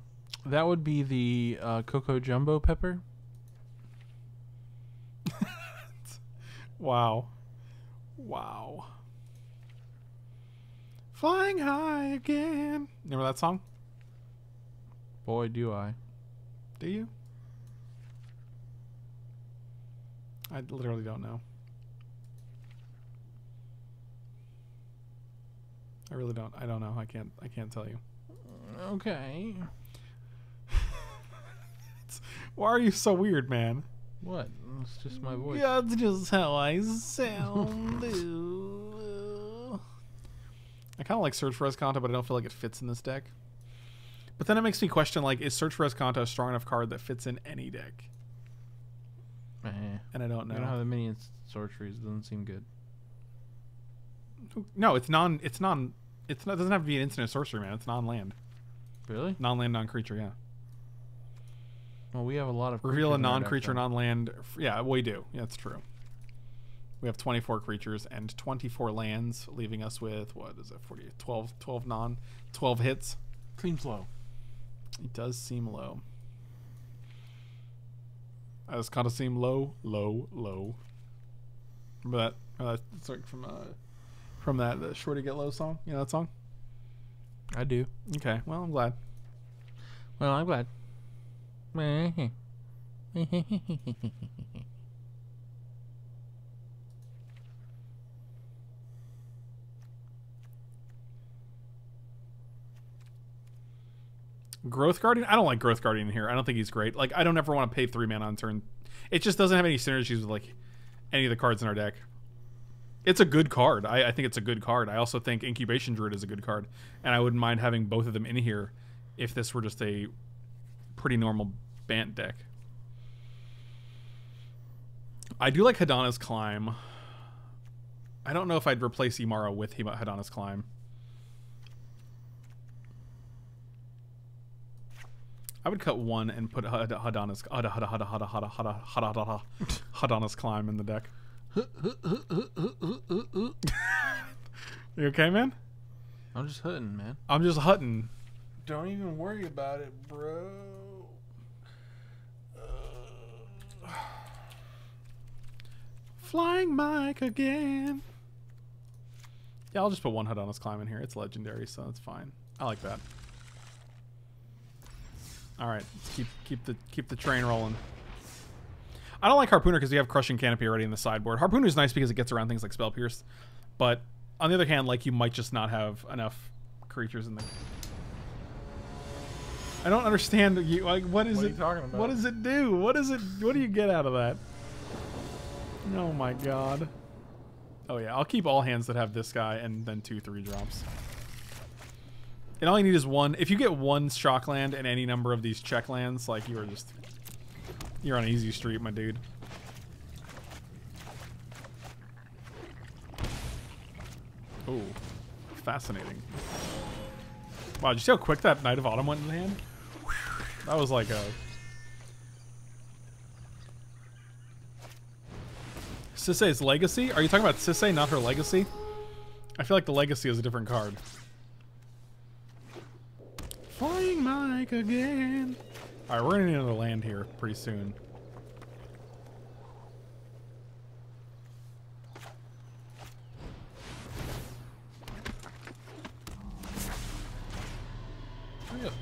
that would be the uh, Coco Jumbo Pepper. wow, wow. Flying high again. Remember that song? Boy, do I. Do you? I literally don't know. I really don't. I don't know. I can't. I can't tell you. Okay. Why are you so weird, man? What? It's just my voice. Yeah, that's just how I sound. I kind of like Search for Azcanta, but I don't feel like it fits in this deck. But then it makes me question, like, is Search for Azcanta a strong enough card that fits in any deck? Eh. And I don't know. I don't have the minion sorceries. Doesn't seem good. No, it's non. It's non. It's not. It doesn't have to be an instant sorcery, man. It's non-land, Really? non-land, non-creature. Yeah. Well, we have a lot of Reveal a creatures in our deck, non-creature, non-land. f- Yeah, we do. Yeah, that's true. We have 24 creatures and 24 lands, leaving us with what is it? 40, 12, 12 non, 12 hits. Seems low. It does seem low. That does kind of seem low, low, low. Remember that? Uh, it's like from uh, from that uh, "Shorty Get Low" song. You know that song? I do. Okay. Well, I'm glad. Well, I'm glad. Growth Guardian. I don't like Growth Guardian here. I don't think he's great. Like I don't ever want to pay three mana on turn. It just doesn't have any synergies with like any of the cards in our deck. It's a good card. I, I think it's a good card. I also think Incubation Druid is a good card, and I wouldn't mind having both of them in here if this were just a pretty normal Bant deck. I do like Hadana's Climb. I don't know if I'd replace Emmara with Hadana's Climb. I would cut one and put Hadana's Hadana's climb in the deck. you okay, man? I'm just hutting, man. I'm just hutting. Don't even worry about it, bro. Flying Mike again. Yeah, I'll just put one Hadana's climb in here. It's legendary, so that's fine. I like that. All right, let's keep keep the keep the train rolling. I don't like Harpooner because we have Crushing Canopy already in the sideboard. Harpooner is nice because it gets around things like Spell Pierce, but on the other hand, like you might just not have enough creatures in the. I don't understand. You like what is What are it? talking about? What does it do? What is it? What do you get out of that? Oh my god. Oh yeah, I'll keep all hands that have this guy and then two three drops. And all you need is one. If you get one shock land and any number of these check lands, like you are just you're on easy street, my dude. Oh, fascinating. Wow, did you see how quick that Knight of Autumn went in hand? That was like a Sisay's Legacy? Are you talking about Sisei, not her Legacy? I feel like the Legacy is a different card. Flying Mike again. Alright, we're gonna need land here pretty soon. Oh, really?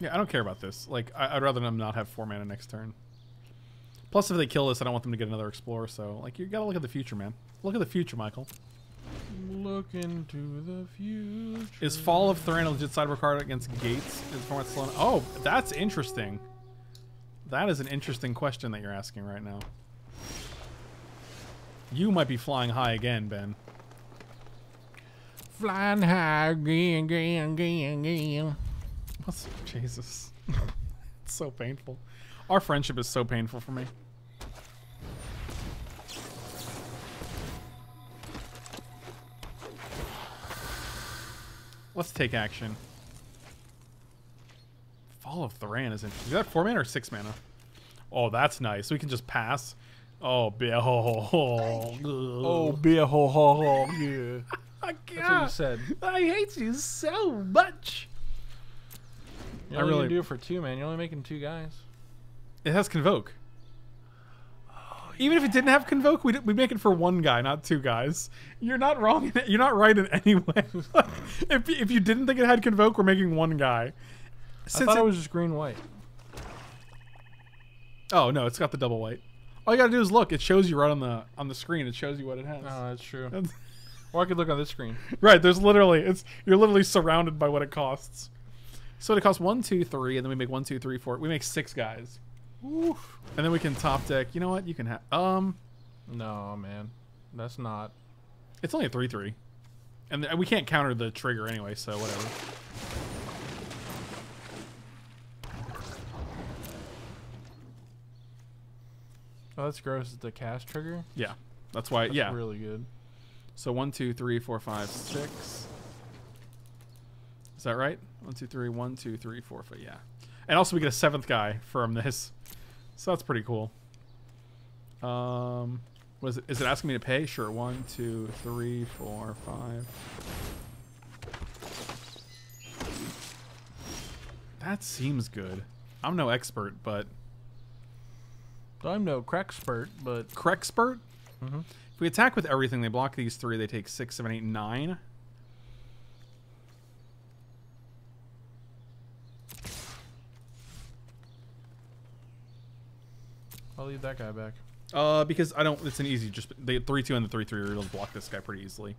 Yeah, I don't care about this. Like, I, I'd rather them not have four mana next turn. Plus, if they kill this, I don't want them to get another Explorer, so, like, you gotta look at the future, man. Look at the future, Michael. Look into the future. Is Fall of Thran a legit sideboard card against Gates? Is format slow? Oh, that's interesting. That is an interesting question that you're asking right now. You might be flying high again, Ben. flying high again, again, again, again? What's Jesus? it's so painful. Our friendship is so painful for me. Let's take action. Fall of Thran is interesting. Is that four mana or six mana? Oh, that's nice. We can just pass. Oh, be- oh, oh, Oh, be a ho ho ho, yeah. my That's what you said. I hate you so much. You I only really- can do it for two, man. You're only making two guys. It has Convoke. Even if it didn't have Convoke, we'd, we'd make it for one guy, not two guys. You're not wrong. In it. You're not right in any way. if, if you didn't think it had Convoke, we're making one guy. I Since thought it- it was just green white. oh no, it's got the double white. All you gotta do is look. It shows you right on the on the screen. It shows you what it has. Oh, that's true. That's- Or I could look on this screen. right. There's literally it's you're literally surrounded by what it costs. So it costs one, two, three, and then we make one, two, three, four. We make six guys. Oof. And then we can top deck. You know what? You can have um. No, man. That's not. It's only a three three, and th- we can't counter the trigger anyway. So whatever. Oh, that's gross. It's the cast trigger. Yeah, that's why. That's yeah. really good. So one, two, three, four, five, six. Is that right? One, two, three, one, two, three, four, five. Yeah. And also we get a seventh guy from this, so that's pretty cool. Um, was it? Is it asking me to pay? Sure. One, two, three, four, five. That seems good. I'm no expert, but I'm no crackspert, but Crexpert. Mhm. If we attack with everything, they block these three. They take six, seven, eight, nine. I'll leave that guy back. Uh, because I don't. It's an easy. Just the three, two, and the three, three to block this guy pretty easily.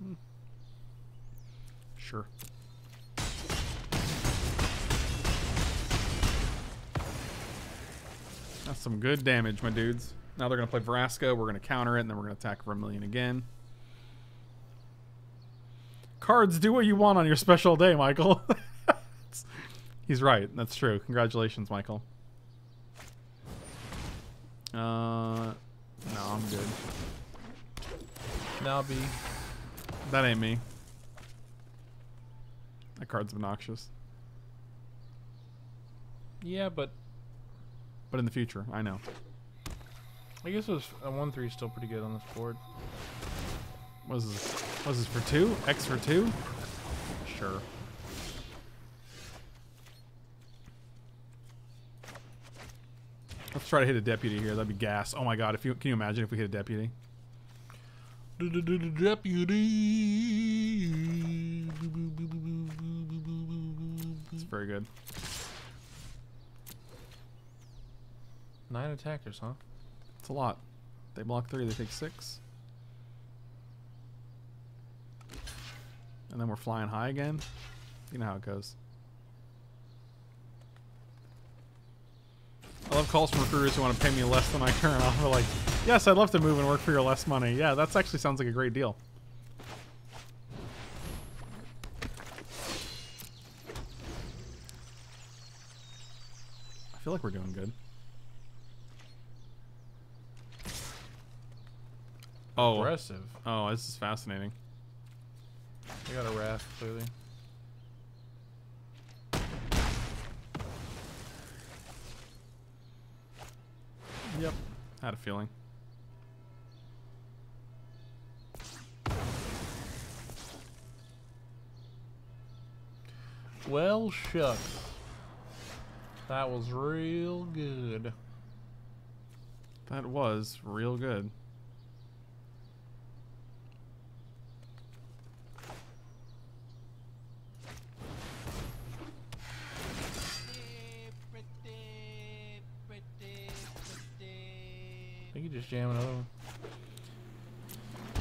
Hmm. Sure. That's some good damage, my dudes. Now they're gonna play Vraska. We're gonna counter it, and then we're gonna attack Vermillion again. Cards, do what you want on your special day, Michael. He's right. That's true. Congratulations, Michael. Uh, no, I'm good. Now be. That ain't me. That card's obnoxious. Yeah, but But in the future, I know. I guess it was a one three still pretty good on this board. What is this? What is this for two? X for two? Sure. Let's try to hit a deputy here. That'd be gas. Oh my god! If you can you imagine if we hit a deputy? Deputy. It's very good. Nine attackers, huh? It's a lot. They block three. They take six. And then we're flying high again. You know how it goes. I love calls from recruiters who want to pay me less than I current offer. Like, yes, I'd love to move and work for your less money. Yeah, that actually sounds like a great deal. I feel like we're doing good. Oh, Aggressive. oh, this is fascinating. They got a raft, clearly. Yep, had a feeling. Well, shucks. That was real good. That was real good. I think you just jam another one.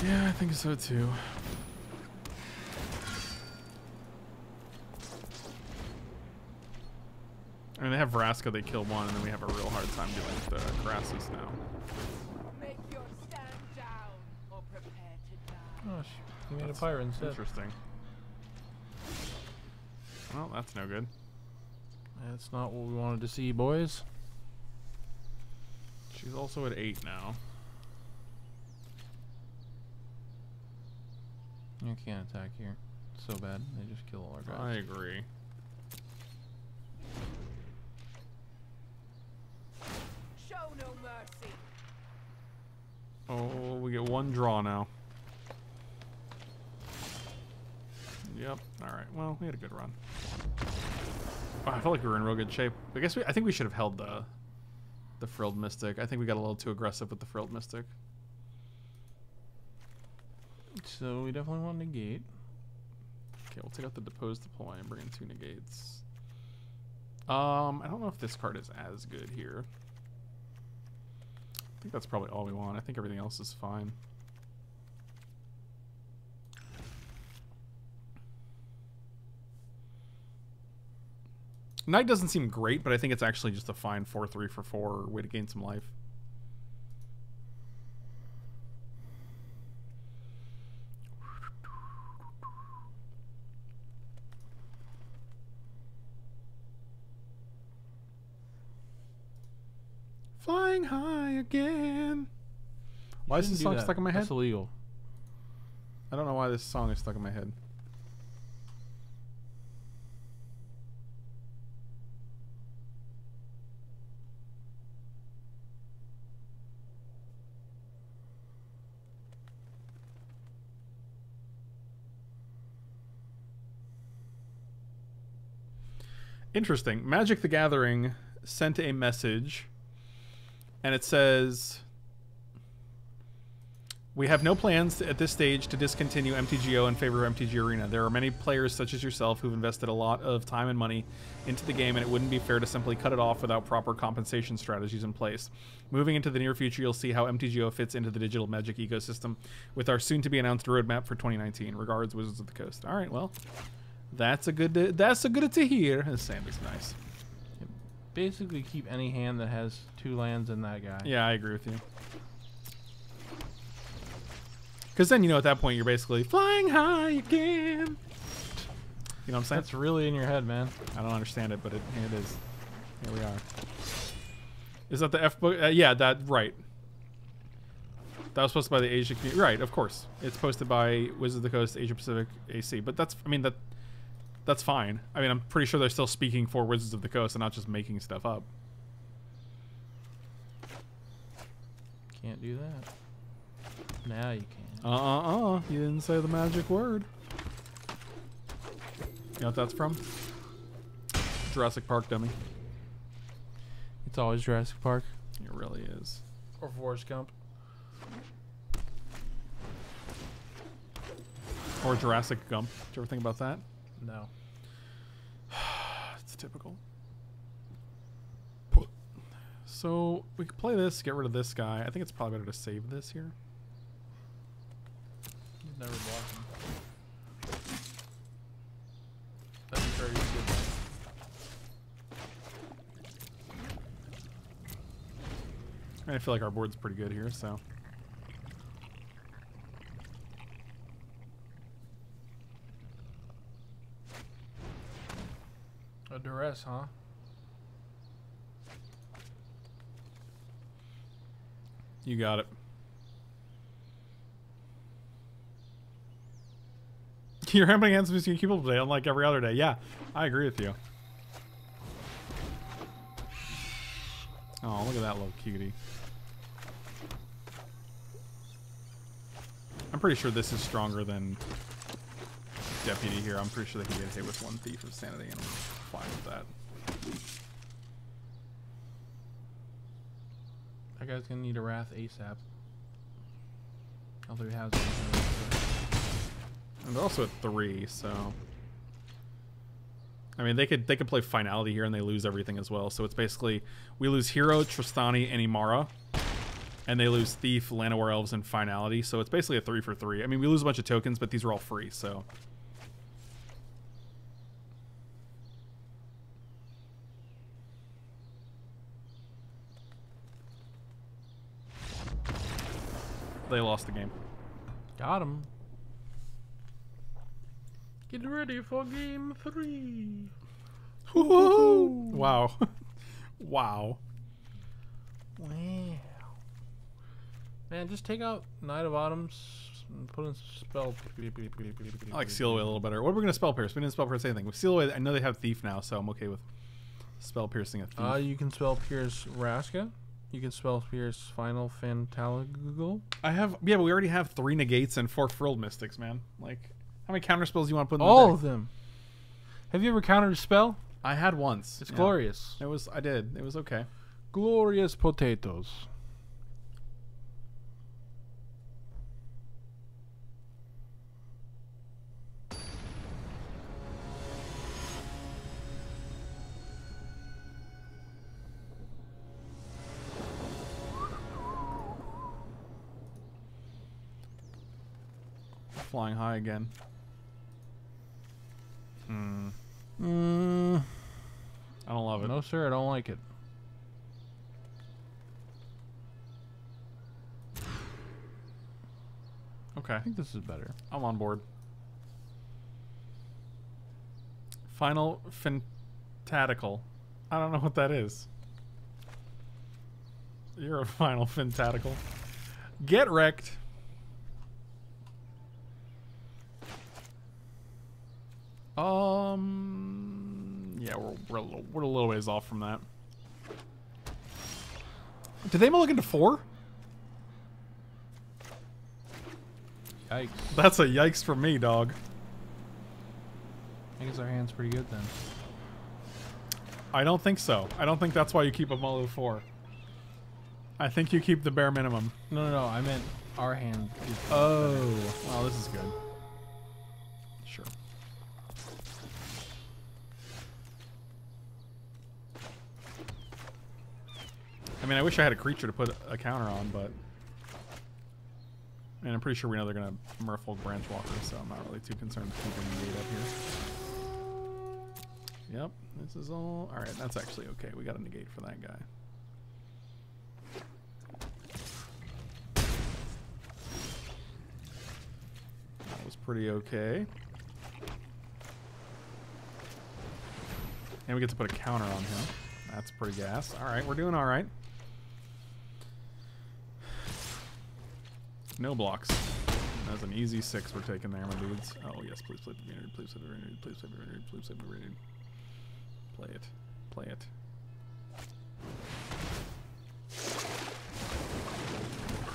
Yeah, I think so too. I mean, they have Vraska, they kill one, and then we have a real hard time dealing with the Grasses now. Make your stand down or prepare to die. Oh, sh- he made a pirate instead. Interesting. Well, that's no good. That's not what we wanted to see, boys. She's also at 8 now. You can't attack here. It's so bad. They just kill all our guys. I agree. Show no mercy. Oh, we get one draw now. Yep. All right. Well, we had a good run. Wow, I felt like we were in real good shape. I guess we. I think we should have held the the frilled mystic. I think we got a little too aggressive with the frilled mystic. So we definitely want to negate. Okay, we'll take out the deposed deploy and bring in two negates. Um, I don't know if this card is as good here. I think that's probably all we want. I think everything else is fine. Knight doesn't seem great, but I think it's actually just a fine 4-3 for 4 way to gain some life. Flying high again. Why is this song that. stuck in my head? That's illegal. I don't know why this song is stuck in my head. Interesting. Magic the Gathering sent a message and it says we have no plans at this stage to discontinue MTGO in favor of MTG Arena. There are many players such as yourself who've invested a lot of time and money into the game, and it wouldn't be fair to simply cut it off without proper compensation strategies in place. Moving into the near future, you'll see how MTGO fits into the digital Magic ecosystem with our soon-to-be-announced roadmap for 2019. Regards, Wizards of the Coast. All right, well, that's a good. that's a good to hear. This sand is nice. Basically, keep any hand that has two lands in that guy. Yeah, I agree with you. Because then, you know, at that point, you're basically flying high again. You know what I'm saying? That's really in your head, man. I don't understand it, but it, it is. Here we are. Is that the F book? Uh, yeah, that right. That was posted by the Asia community. Right, of course. It's posted by Wizards of the Coast, Asia Pacific, AC. But that's, I mean, that that's fine. I mean, I'm pretty sure they're still speaking for Wizards of the Coast and not just making stuff up. Can't do that. Now you can. Uh uh uh. You didn't say the magic word. You know what that's from? Jurassic Park dummy. It's always Jurassic Park. It really is. Or Forrest Gump. Or Jurassic Gump. Did you ever think about that? No. It's typical. So we could play this, get rid of this guy. I think it's probably better to save this here. You've never blocked him. That'd be very good. I feel like our board's pretty good here, so. Duress, huh? You got it. You're having against Mr. Cupid today, unlike every other day. Yeah, I agree with you. Oh, look at that little cutie. I'm pretty sure this is stronger than Deputy here. I'm pretty sure they can get hit with one Thief of Sanity, and I'm fine with that. That guy's gonna need a wrath ASAP. Although he has. And they're also at three, so I mean they could they could play finality here and they lose everything as well. So it's basically we lose Hero, Trostani, and Emmara. And they lose Thief, Llanowar Elves, and Finality. So it's basically a three for three. I mean we lose a bunch of tokens, but these are all free, so they lost the game. Got him. Get ready for game three. Wow. wow. Wow. Man, just take out Knight of Autumns and put in spell. I like Seal Away a little better. What are we going to Spell Pierce? We didn't Spell Pierce anything. With Seal Away, I know they have Thief now, so I'm okay with Spell Piercing a Thief. Uh, you can spell Pierce Raska. You can spell Pierce Final Fantaligal. I have, yeah, but we already have three Negates and four Frilled Mystics, man. Like, how many counter spells do you want to put in the All deck? of them. Have you ever countered a spell? I had once. It's yeah. glorious. It was, I did. It was okay. Glorious potatoes. Flying high again. Hmm. Mm, I don't love it. no, sir, I don't like it. Okay. I think this is better. I'm on board. Final Fintatical. I don't know what that is. You're a Final Fintatical. Get wrecked. Um. Yeah, we're we're a little, we're a little ways off from that. Did they look into four? Yikes. That's a yikes for me, dog. I guess our hand's pretty good then. I don't think so. I don't think that's why you keep a Mulu 4. I think you keep the bare minimum. No, no, no. I meant our hand. Is Oh. Well, this is good. Sure. I mean, I wish I had a creature to put a counter on, but... And I'm pretty sure we know they're going to Merfolk Branchwalker, so I'm not really too concerned keeping the gate up here. Yep, this is all... Alright, that's actually okay. We got a negate for that guy. That was pretty okay. And we get to put a counter on him. That's pretty gas. Alright, we're doing alright. No blocks. That's an easy six we're taking there, my dudes. Oh yes, please play the renewed, please play the renewed, please play the renewed, please play the renewed. Play it. Play it.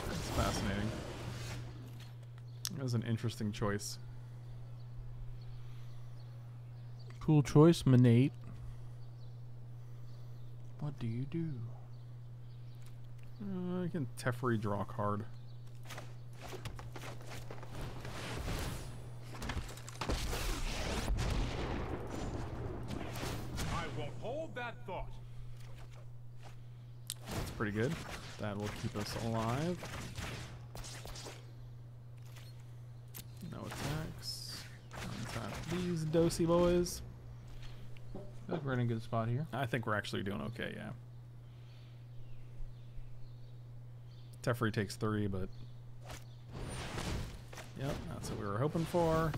That's fascinating. That was an interesting choice. Cool choice, Manate. What do you do? Uh, I can Teferi draw a card. I won't hold that thought. That's pretty good. That will keep us alive. No attacks. Untap these dosey boys. I feel like we're in a good spot here. I think we're actually doing okay, yeah. Teferi takes three, but yep, that's what we were hoping for.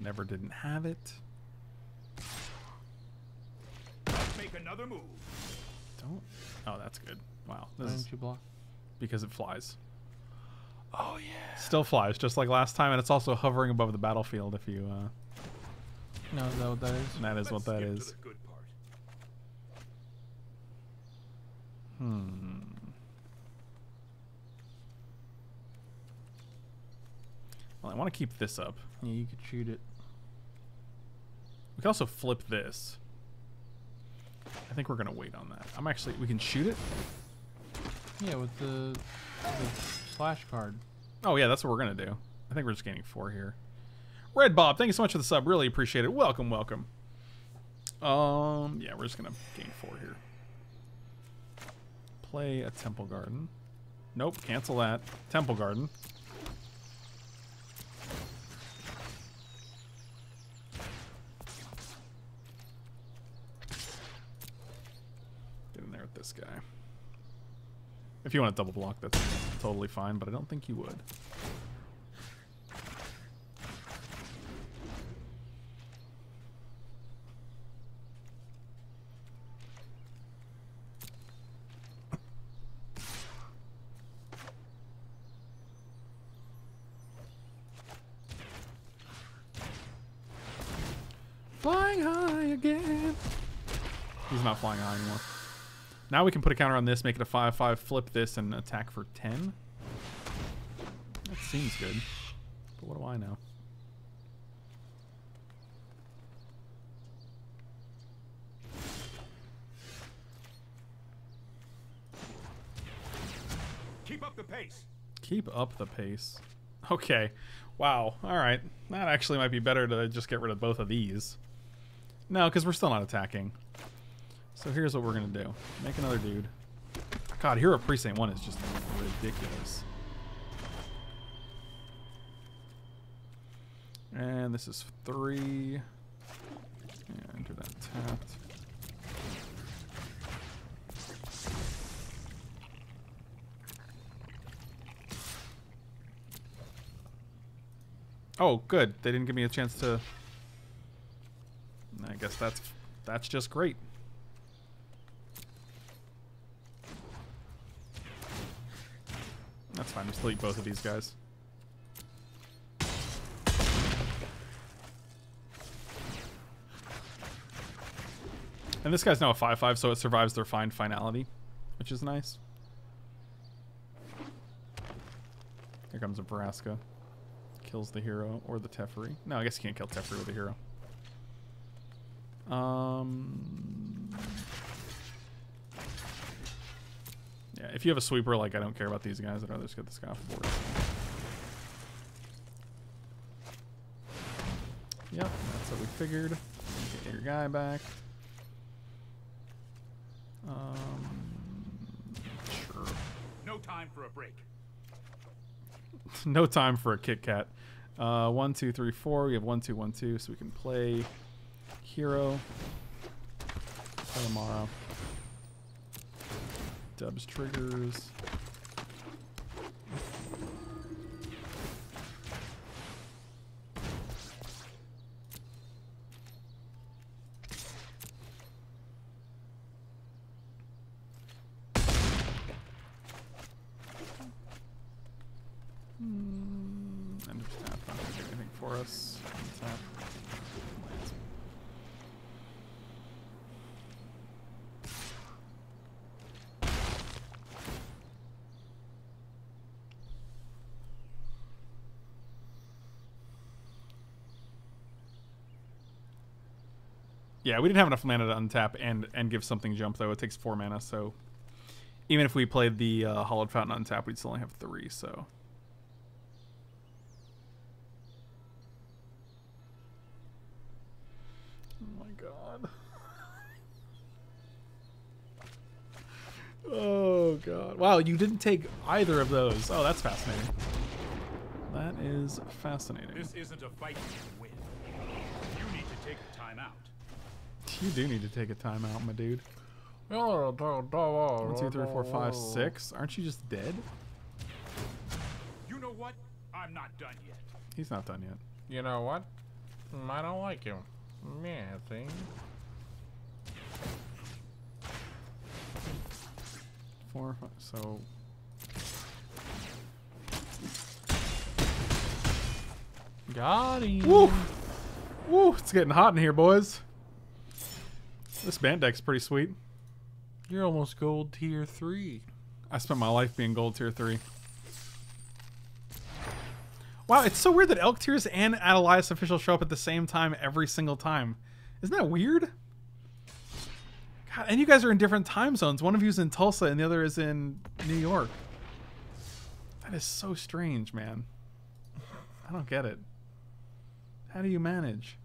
Never didn't have it. Let's make another move. Don't. Oh, that's good. Wow, this is didn't you block? because it flies. Oh yeah. Still flies, just like last time, and it's also hovering above the battlefield. If you, uh, No, is that what that is? and that is what Let's that skip to is. the good part. Hmm. Well, I want to keep this up. Yeah, you could shoot it. We can also flip this. I think we're gonna wait on that. I'm actually. We can shoot it. Yeah, with the, the slash card. Oh yeah, that's what we're gonna do. I think we're just gaining four here. Red Bob, thank you so much for the sub. Really appreciate it. Welcome, welcome. Um, yeah, we're just gonna gain four here. Play a Temple Garden. Nope, cancel that. Temple Garden. With this guy. If you want to double block, that's totally fine, but I don't think you would. Flying high again. He's not flying high. Now we can put a counter on this, make it a 5-5, flip this, and attack for 10. That seems good. But what do I know? Keep up the pace. Keep up the pace. Okay. Wow. All right. That actually might be better to just get rid of both of these. No, because we're still not attacking. So here's what we're going to do. Make another dude. God, Hero Precinct 1 is just ridiculous. And this is 3. Yeah, enter that tapped. Oh, good. They didn't give me a chance to. I guess that's that's just great. That's fine. Just delete both of these guys. And this guy's now a 5-5, so it survives their fine finality, which is nice. Here comes a Vraska. Kills the hero or the Teferi. No, I guess you can't kill Teferi with a hero. Um. Yeah, if you have a sweeper, like I don't care about these guys. I'd rather just get this guy off the board. Yep, that's what we figured. Get your guy back. Um, sure. No time for a break. no time for a Kit Kat. Uh, one, two, three, four. We have one, two, one, two, so we can play hero. Kalamara. Dubs triggers. Hmm, And just tap. Not gonna do anything for us. Tap. Lands. Yeah, we didn't have enough mana to untap and and give something jump though. It takes four mana, so even if we played the uh, Hallowed Fountain untap, we'd still only have three. So Oh my god. Oh god. Wow, you didn't take either of those. Oh, that's fascinating. That is fascinating. This isn't a fight you can win. You need to take time out. You do need to take a timeout, my dude. One, two, three, four, five, six. Aren't you just dead? You know what? I'm not done yet. He's not done yet. You know what? I don't like him. Yeah, see? Four, five, so. Got him. Woo! Woo! It's getting hot in here, boys. This Bant deck's pretty sweet. You're almost gold tier 3. I spent my life being gold tier 3. Wow, it's so weird that Elk Tears and Adelias Official show up at the same time every single time. Isn't that weird? God, and you guys are in different time zones. One of you's in Tulsa and the other is in New York. That is so strange, man. I don't get it. How do you manage?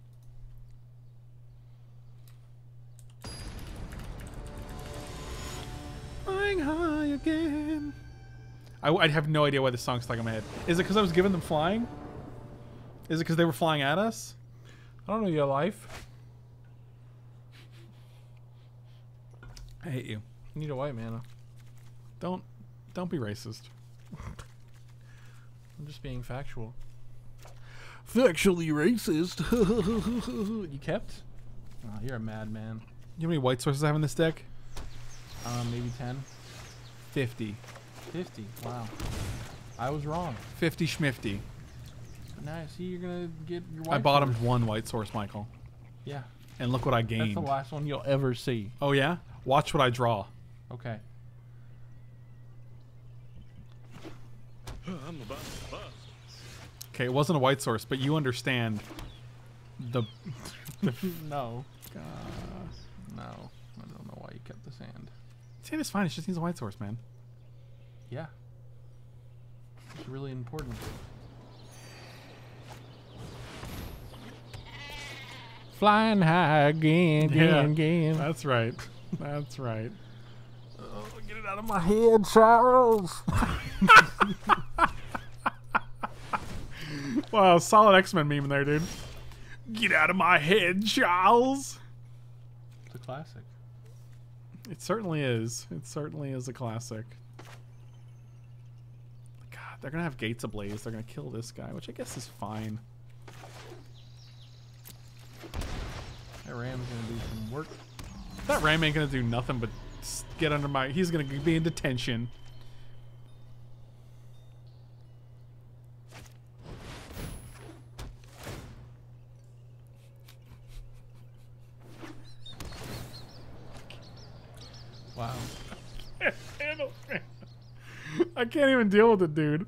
Flying high again. I, I have no idea why this song stuck in my head. Is it because I was giving them flying? Is it because they were flying at us? I don't know your life. I hate you. You need a white mana. Don't don't be racist. I'm just being factual. Factually racist. you kept? Oh, you're a madman. You know how many white sources I have in this deck? Um, maybe 10, 50. 50. Wow. I was wrong. 50 schmifty. Now, see, you're gonna get your white I bottomed source. one white source, Michael. Yeah. And look what I gained. That's the last one you'll ever see. Oh yeah? Watch what I draw. Okay. I'm about to bust. Okay, it wasn't a white source, but you understand the no. No. I don't know why you kept the sand. Sand is fine, it just needs a white source, man. Yeah. It's really important. Flying high again, again, Yeah. again. That's right. That's right. Oh, get it out of my head, Charles. Wow, solid X-Men meme in there, dude. Get out of my head, Charles. It's a classic. It certainly is. It certainly is a classic. God, they're gonna have gates ablaze. They're gonna kill this guy, which I guess is fine. That Ram's gonna do some work. That Ram ain't gonna do nothing but get under my. He's gonna be in detention. Wow. I can't even deal with it, dude.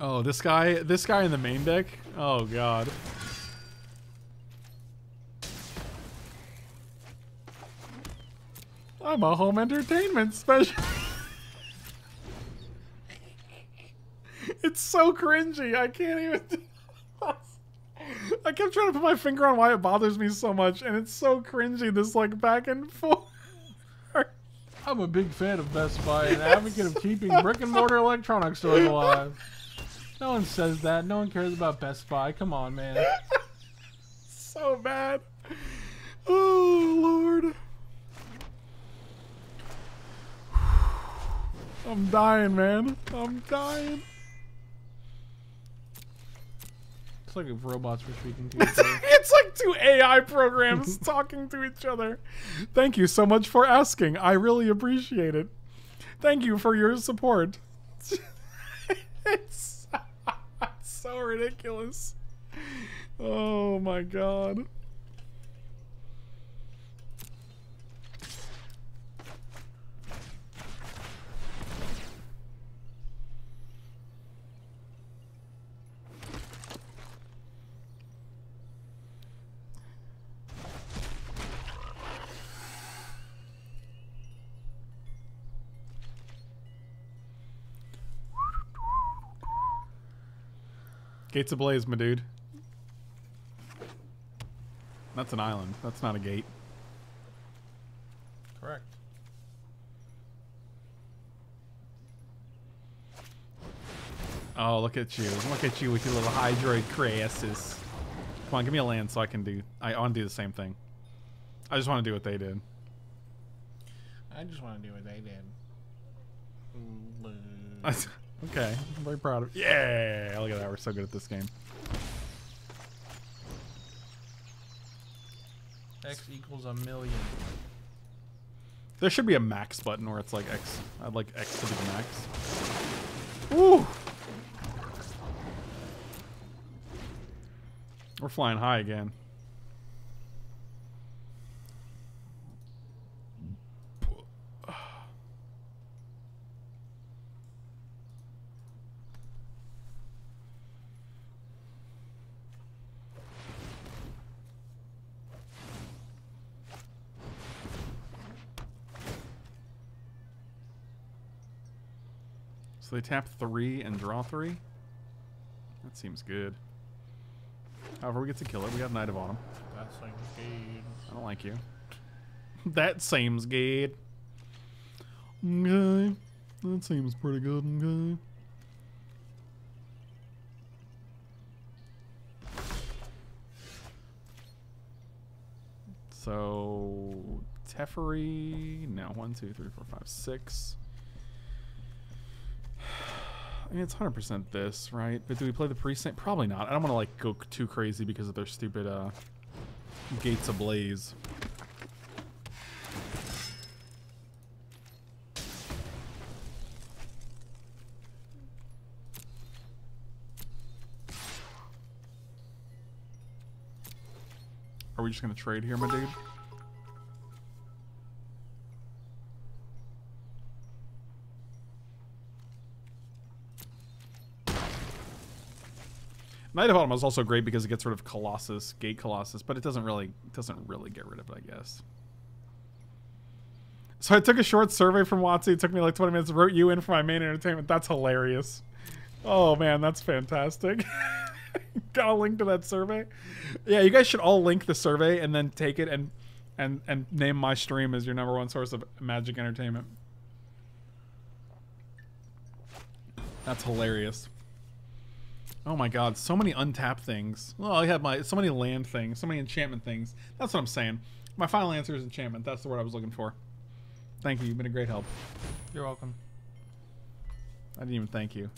Oh, this guy, this guy in the main deck. Oh god. I'm a home entertainment special. it's so cringy. I can't even. I kept trying to put my finger on why it bothers me so much, and it's so cringy. This like back and forth. I'm a big fan of Best Buy and advocate of keeping brick and mortar electronics stores alive. No one says that. No one cares about Best Buy. Come on, man. so bad. Oh Lord. I'm dying, man. I'm dying. It's like robots were speaking to each other. it's like two AI programs talking to each other. Thank you so much for asking. I really appreciate it. Thank you for your support. it's so ridiculous. Oh my god. Gates ablaze, my dude. That's an island. That's not a gate. Correct. Oh, look at you. Look at you with your little Hydroid Krasis. Come on, give me a land so I can do... I want to do the same thing. I just want to do what they did. I just want to do what they did. okay, I'm very proud of. Yeah, look at that. We're so good at this game. X equals a million. There should be a max button where it's like X. I'd like X to be the max. Woo! We're flying high again. So they tap three and draw three? That seems good. However, we get to kill it. We got Knight of Autumn. That's like good. I don't like you. that seems good. Okay. That seems pretty good. Okay. So, Teferi. No, one, two, three, four, five, six. I mean, it's 100% this, right? But do we play the precinct? Probably not. I don't want to, like, go too crazy because of their stupid, uh, gates ablaze. Are we just gonna trade here, my dude? Knight of Autumn is also great because it gets rid of Colossus, Gate Colossus, but it doesn't really doesn't really get rid of it, I guess. So I took a short survey from Watsy. It took me like 20 minutes. Wrote you in for my main entertainment. That's hilarious. Oh man, that's fantastic. Got a link to that survey. Yeah, you guys should all link the survey and then take it and and and name my stream as your number one source of magic entertainment. That's hilarious. Oh my god, so many untapped things. Well, I have my so many land things, so many enchantment things. That's what I'm saying. My final answer is enchantment. That's the word I was looking for. Thank you. You've been a great help. You're welcome. I didn't even thank you.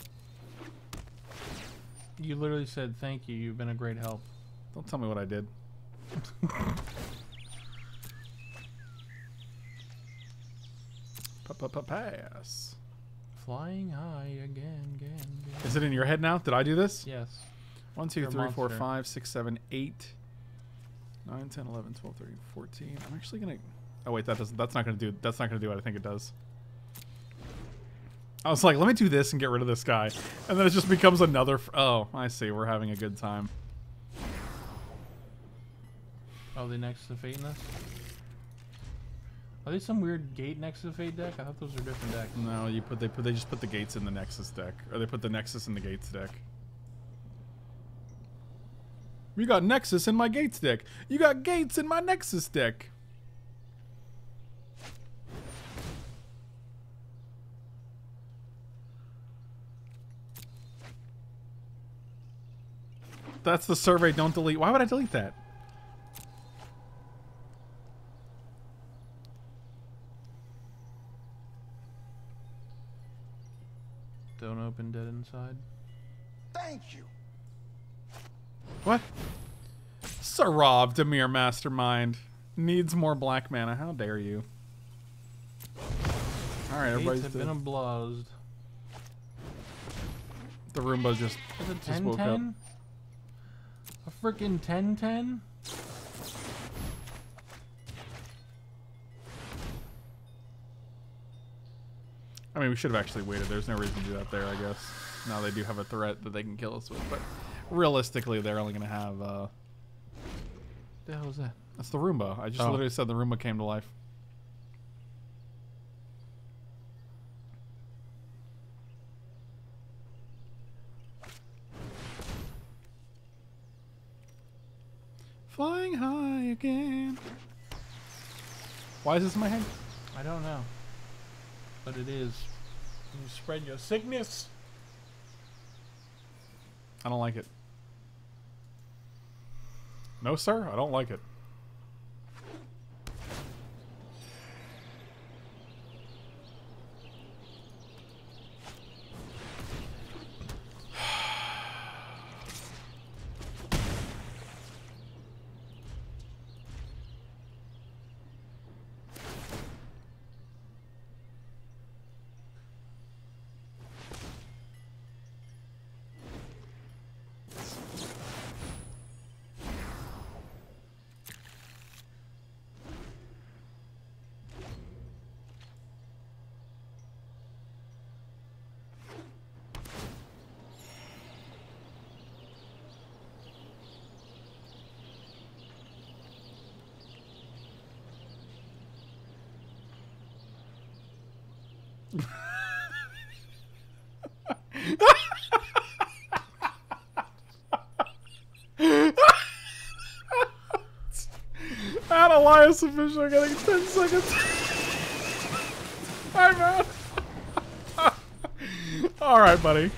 You literally said thank you. You've been a great help. Don't tell me what I did. Pa- pa- pa- Pass. Flying high again, again, again. Is it in your head now? Did I do this? Yes. 1, 2, You're 3, 4, 5, 6, 7, 8, 9, 10, 11, 12, 13, 14. I'm actually gonna. Oh wait, that doesn't. That's not gonna do. That's not gonna do what I think it does. I was like, let me do this and get rid of this guy, and then it just becomes another. Oh, I see. We're having a good time. Oh, Are they next to Nest? Are they some weird gate the Fate deck? I thought those were different decks. No, you put they put they just put the gates in the Nexus deck, or they put the Nexus in the Gates deck. You got Nexus in my Gates deck. You got Gates in my Nexus deck. That's the survey. Don't delete. Why would I delete that? Don't open dead inside. Thank you. What? Sarov, Dimir Mastermind. Needs more black mana. How dare you? Alright, Gates everybody's have been ablazed. The Roomba just, just 10 woke up. 10? A freaking 10 I mean, we should have actually waited. There's no reason to do that there, I guess. Now they do have a threat that they can kill us with, but realistically, they're only going to have, uh... The hell was that? That's the Roomba. I just Oh. literally said the Roomba came to life. Flying high again. Why is this in my head? I don't know. But it is. You spread your sickness. I don't like it. No, sir, I don't like it. Elias official getting 10 seconds. I'm out. All right, buddy.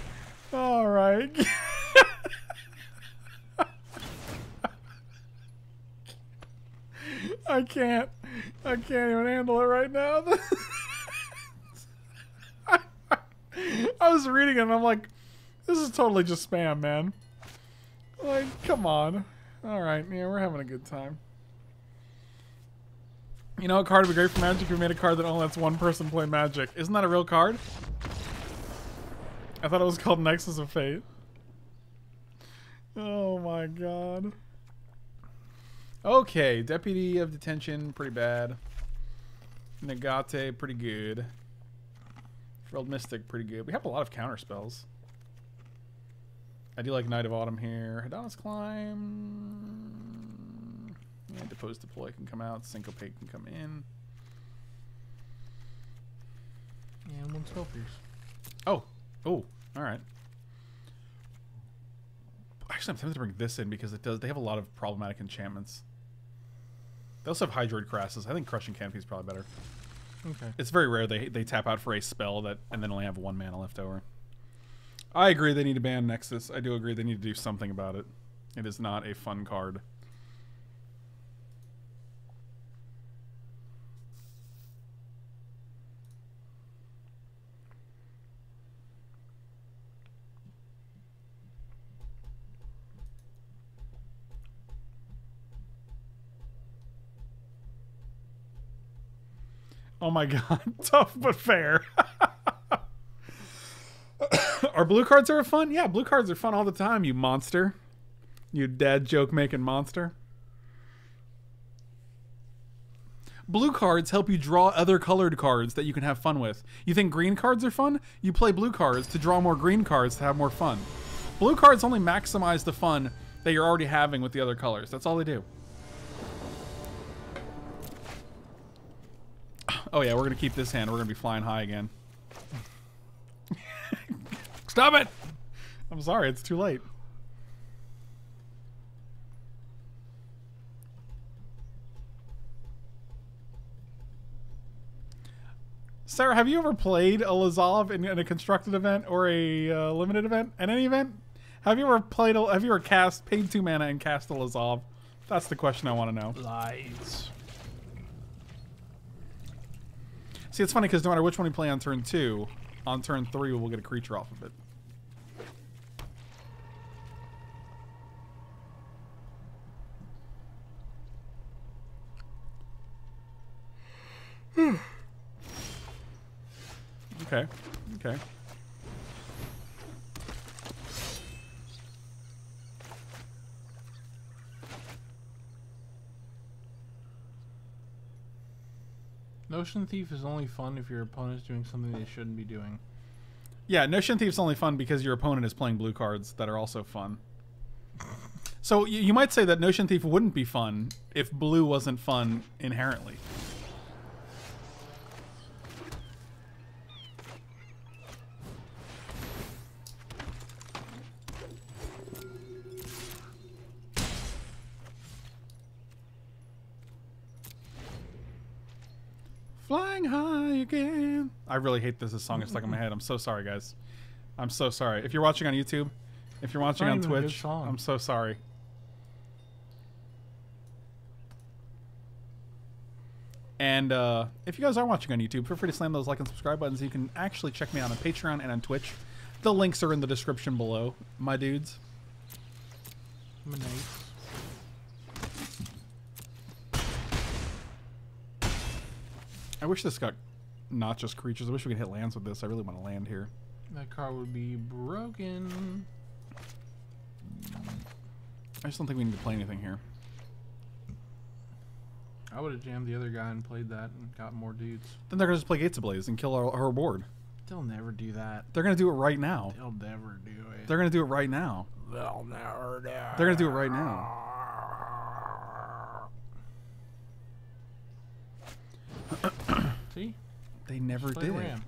All right. I can't. I can't even handle it right now. I was reading it and I'm like, this is totally just spam, man. Like, come on. All right, yeah, we're having a good time. You know, a card would be great for Magic if we made a card that only lets one person play Magic. Isn't that a real card? I thought it was called Nexus of Fate. Oh my god. Okay, Deputy of Detention, pretty bad. Negate, pretty good. Frilled Mystic, pretty good. We have a lot of counter spells. I do like Knight of Autumn here. Hadana's Climb. Yeah, Depose Deploy can come out. Syncopate can come in. And one spell pierce. Oh, oh, all right. Actually, I'm tempted to bring this in because it does. They have a lot of problematic enchantments. They also have Hydroid Krasis. I think Crushing Canopy is probably better. Okay. It's very rare they they tap out for a spell that and then only have one mana left over. I agree they need to ban Nexus. I do agree they need to do something about it. It is not a fun card. Oh my god, tough but fair. are blue cards ever fun? Yeah, blue cards are fun all the time, you monster. You dad joke making monster. Blue cards help you draw other colored cards that you can have fun with. You think green cards are fun? You play blue cards to draw more green cards to have more fun. Blue cards only maximize the fun that you're already having with the other colors. That's all they do. Oh yeah, we're gonna keep this hand. We're gonna be flying high again. Stop it! I'm sorry, it's too late. Sarah, have you ever played a Lazav in, in a constructed event or a uh, limited event? At any event? Have you ever played? A, have you ever cast paid two mana and cast a Lazav? That's the question I want to know. Lights. See, it's funny because no matter which one we play on turn two, on turn three we'll get a creature off of it. Hmm. okay. Okay. Notion Thief is only fun if your opponent is doing something they shouldn't be doing. Yeah, Notion Thief's only fun because your opponent is playing blue cards that are also fun. So y- you might say that Notion Thief wouldn't be fun if blue wasn't fun inherently. Flying high again. I really hate this. This song is stuck in my head. I'm so sorry, guys. I'm so sorry. If you're watching on YouTube, if you're watching on even a good Twitch. I'm so sorry. And uh, if you guys are watching on YouTube, feel free to slam those like and subscribe buttons. You can actually check me out on Patreon and on Twitch. The links are in the description below, my dudes. I wish this got not just creatures. I wish we could hit lands with this. I really want to land here. That card would be broken. I just don't think we need to play anything here. I would have jammed the other guy and played that and got more dudes. Then they're going to just play Gates Ablaze and kill our, our board. They'll never do that. They're going to do it right now. They'll never do it. They're going to do it right now. They'll never do it. They're going to do it right now. See? They never Play did. Ram.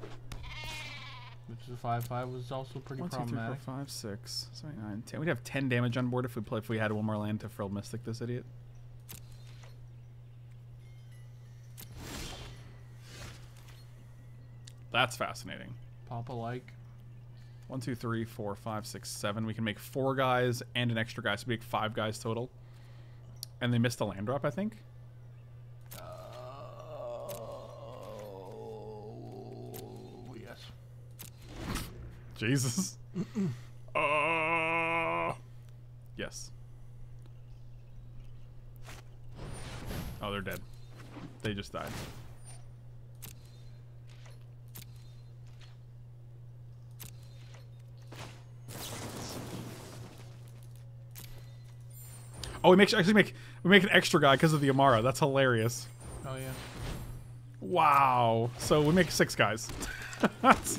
Which is a five five was also pretty One, two, three, four, problematic. five, six, seven, nine, ten. We'd have ten damage on board if we play if we had one more land to Frilled Mystic this idiot. That's fascinating. Pop Papa like. One, two, three, four, five, six, seven. We can make four guys and an extra guy, so we make five guys total. And they missed a land drop, I think. Jesus. uh, yes. Oh, they're dead. They just died. Oh, we make actually make we make an extra guy because of the Emmara. That's hilarious. Oh yeah. Wow. So we make six guys. That's-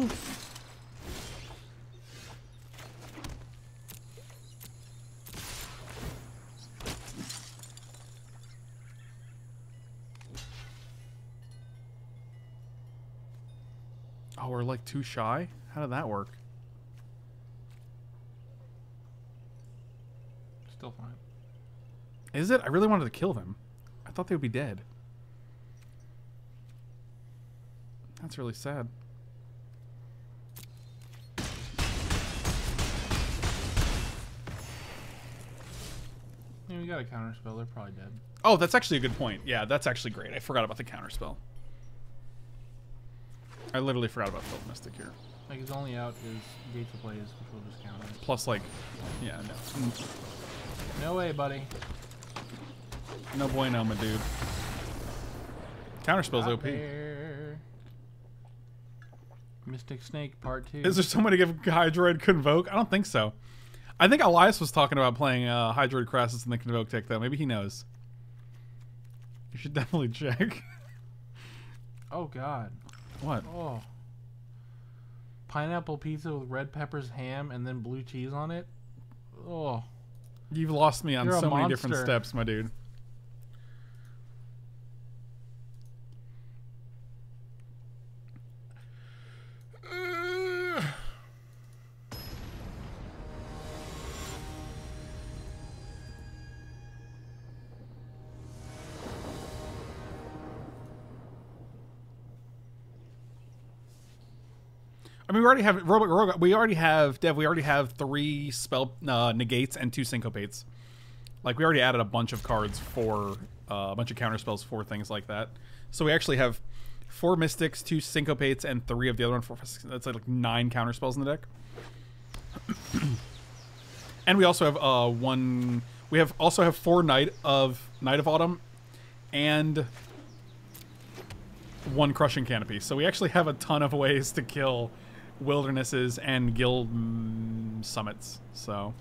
Oh, we're like too shy? How did that work? Still fine. Is it? I really wanted to kill them. I thought they would be dead. That's really sad. Got a counterspell. They're probably dead. Oh, that's actually a good point. Yeah, that's actually great. I forgot about the counterspell. I literally forgot about Frilled Mystic here. Like his only out is Gates Ablaze, which will just counter. Plus, like, yeah, no. No way, buddy. No bueno, my dude. Counterspell's Not OP. there. Mystic Snake Part Two. Is there someone to give Hydroid Convoke? I don't think so. I think Elias was talking about playing uh, Hydroid Krasis in the Convoke Tech, though. Maybe he knows. You should definitely check. Oh God. what? Oh. Pineapple pizza with red peppers, ham, and then blue cheese on it. Oh. You've lost me on You're so many different steps, my dude. I mean, we already have Robot Rogue. We already have Dev. We already have three spell uh, negates and two syncopates. Like we already added a bunch of cards for uh, a bunch of counter spells for things like that. So we actually have four mystics, two syncopates, and three of the other one. Four, that's like nine counter spells in the deck. and we also have uh, one. We have also have four Knight of Knight of Autumn, and one crushing canopy. So we actually have a ton of ways to kill wildernesses and guild mm, summits. So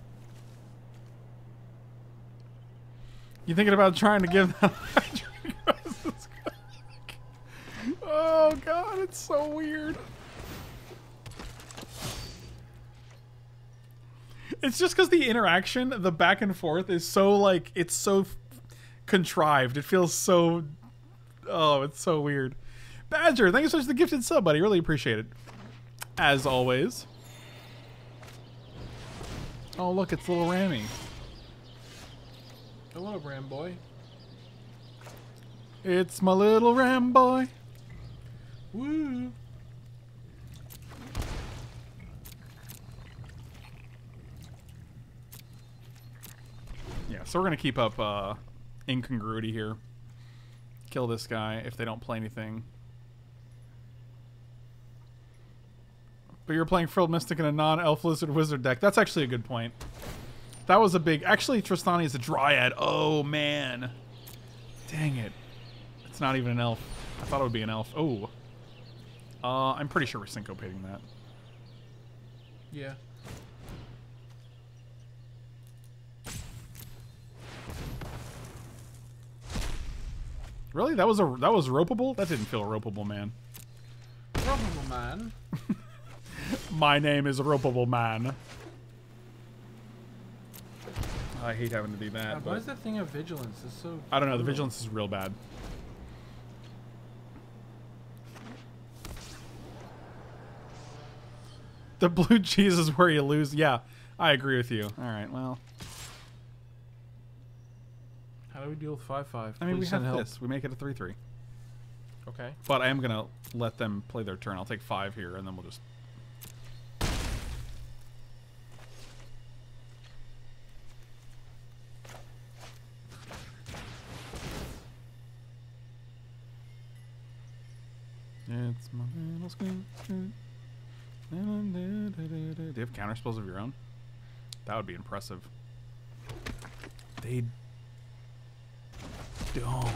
you thinking about trying to give that? oh god, it's so weird. It's just because the interaction, the back and forth, is so like it's so contrived. It feels so. Oh, it's so weird. Badger, thank you so much for the gifted sub, buddy. Really appreciate it. As always. Oh, look, it's little Rammy. Hello, Ram Boy. It's my little Ram boy. Woo. Yeah, so we're gonna keep up uh, incongruity here. Kill this guy if they don't play anything. But you're playing Frilled Mystic in a non-Elf Lizard Wizard deck. That's actually a good point. That was a big... Actually, Trostani is a Dryad. Oh, man. Dang it. It's not even an Elf. I thought it would be an Elf. Oh. Uh, I'm pretty sure we're syncopating that. Yeah. Really? That was a that was ropeable? That didn't feel ropeable, man. Probable man. My name is Ropeable Man. I hate having to do that. God, why is that thing of vigilance? It's so. I don't know. The vigilance is real bad. The blue cheese is where you lose. Yeah, I agree with you. All right, well, How do we deal with five five? I mean, Please we have help. this. We make it a 3 3. Okay. But I am going to let them play their turn. I'll take five here, and then we'll just. It's my little screen. Do you have counter spells of your own? That would be impressive. They don't.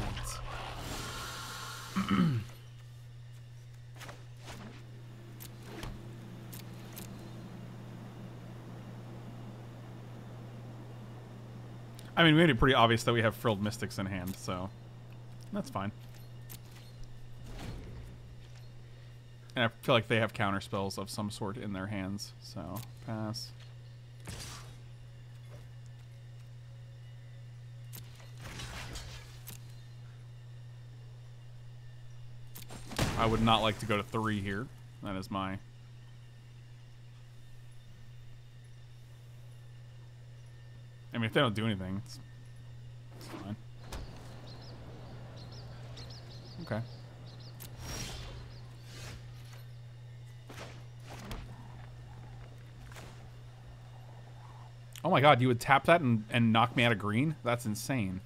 I mean, we made it pretty obvious that we have Frilled Mystics in hand, so that's fine. And I feel like they have counter spells of some sort in their hands, so pass. I would not like to go to three here. That is my. I mean, if they don't do anything, it's, it's fine. Okay. Oh my god, you would tap that and, and knock me out of green? That's insane.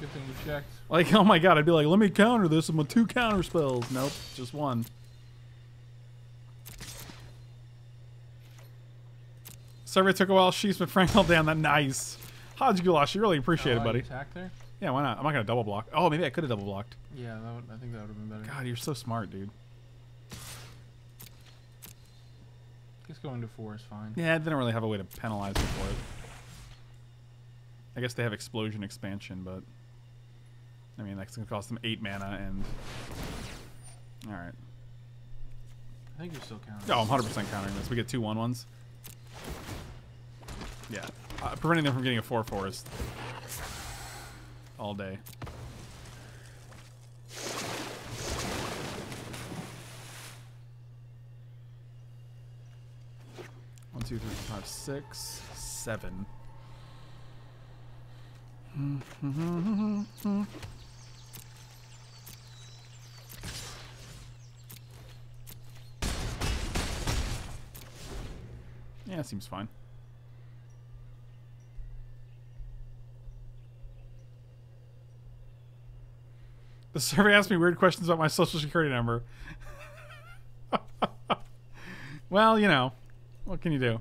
Good thing you checked. Like, oh my god, I'd be like, let me counter this with two counter spells. Nope, just one. Survey took a while. She's been Frank held down. That nice. Hodge Goulash, you really appreciate Oh, it, buddy. Attack there. Yeah, why not? I'm not gonna double block. Oh, maybe I could have double blocked. Yeah, that would, I think that would have been better. God, you're so smart, dude. Just going to four is fine. Yeah, they don't really have a way to penalize you for it. I guess they have explosion expansion, but I mean that's gonna cost them eight mana and. All right. I think you're still counting. Oh, I'm 100% countering this. We get two one ones. Yeah, uh, preventing them from getting a four forest all day. Two, three, four, five, six, seven. Mm-hmm. Yeah, seems fine. The survey asked me weird questions about my social security number. well, you know, what can you do?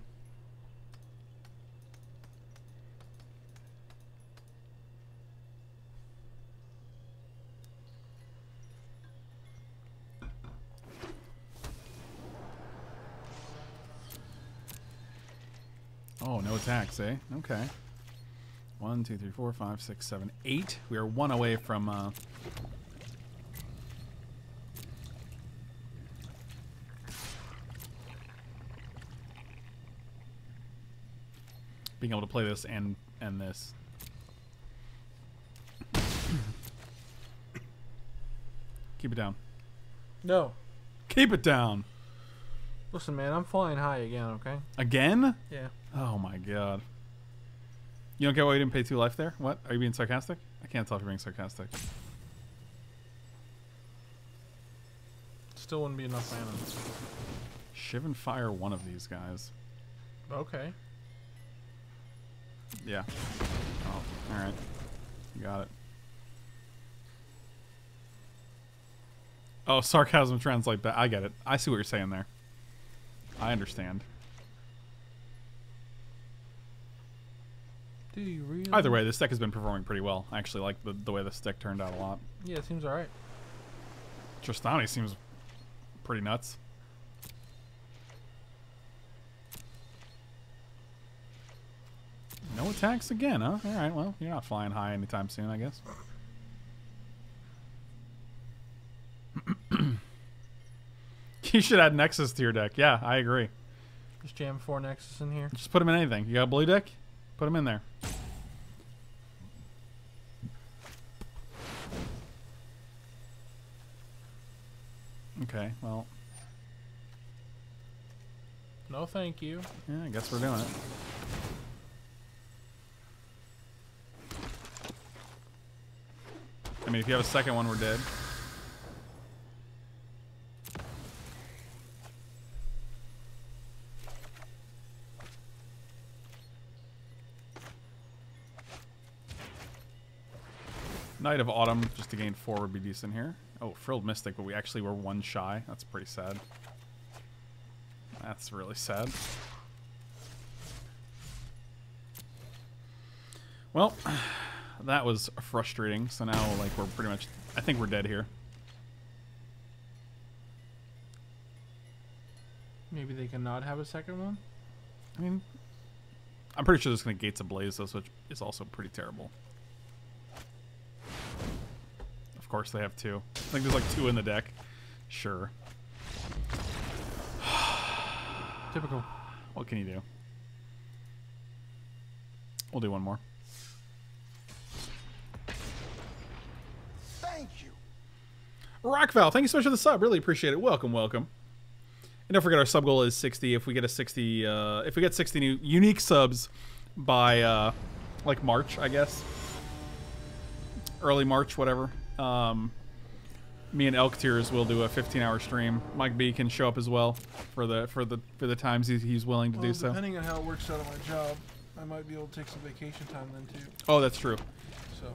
Oh, no attacks, eh? Okay. One, two, three, four, five, six, seven, eight. We are one away from uh, being able to play this and and this. Keep it down. No. Keep it down. Listen, man, I'm flying high again. Okay. Again? Yeah. Oh my god. You don't get why you didn't pay two life there? What? Are you being sarcastic? I can't tell if you're being sarcastic. Still wouldn't be enough mana. Shiv and fire one of these guys. Okay. Yeah. Oh, alright. Got it. Oh, sarcasm translate back. I get it. I see what you're saying there. I understand. Do you really? Either way, this deck has been performing pretty well. I actually like the, the way this deck turned out a lot. Yeah, it seems alright. Trostani seems pretty nuts. No attacks again, huh? Alright, well, you're not flying high anytime soon, I guess. you should add Nexus to your deck. Yeah, I agree. Just jam four Nexus in here. Just put them in anything. You got a blue deck? Put them in there. Okay, well. No, thank you. Yeah, I guess we're doing it. I mean, if you have a second one, we're dead. Knight of Autumn, just to gain four would be decent here. Oh, Frilled Mystic, but we actually were one shy. That's pretty sad. That's really sad. Well, that was frustrating. So now, like, we're pretty much... I think we're dead here. Maybe they cannot have a second one. I mean, I'm pretty sure there's going to Gates Ablaze, though, which is also pretty terrible. Of course they have two. I think there's like two in the deck. Sure. Typical. What can you do? We'll do one more. Rockval, thank you so much for the sub. Really appreciate it. Welcome, welcome. And don't forget our sub goal is 60. If we get a 60, uh, if we get 60 new unique subs by uh, like March, I guess, early March, whatever. Um, me and Elk Tears will do a 15-hour stream. Mike B can show up as well for the for the for the times he's, he's willing to Well, do so. depending on how it works out on my job, I might be able to take some vacation time then too. Oh, that's true. So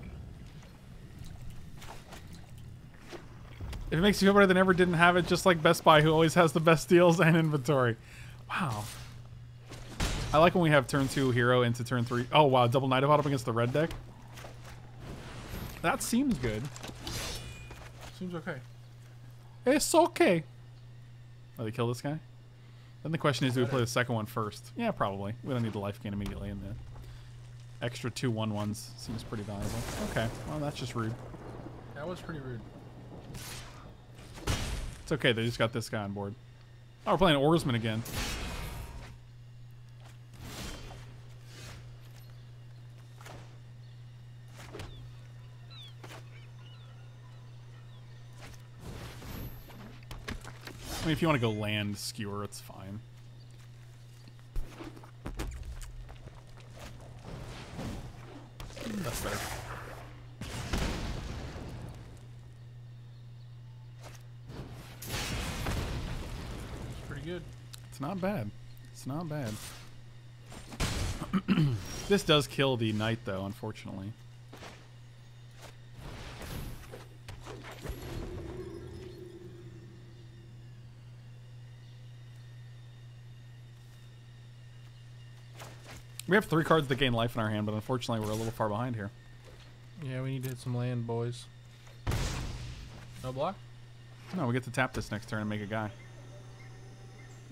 If it makes you feel better than ever, didn't have it, just like Best Buy, who always has the best deals and inventory. Wow. I like when we have turn two hero into turn three. Oh wow, double Knight of Autumn against the red deck. That seems good. seems okay. It's okay. Oh, they kill this guy? Then the question is, do we play the second one first? Yeah, probably. We don't need the life gain immediately, and the extra two one ones seems pretty valuable. Okay, well that's just rude. That was pretty rude. It's okay, they just got this guy on board. Oh, we're playing Oarsman again. I mean, if you want to go land skewer, it's fine. That's better. Good. It's not bad. It's not bad. this does kill the knight, though, unfortunately. We have three cards that gain life in our hand, but unfortunately we're a little far behind here. Yeah, we need to hit some land, boys. No block? No, we get to tap this next turn and make a guy.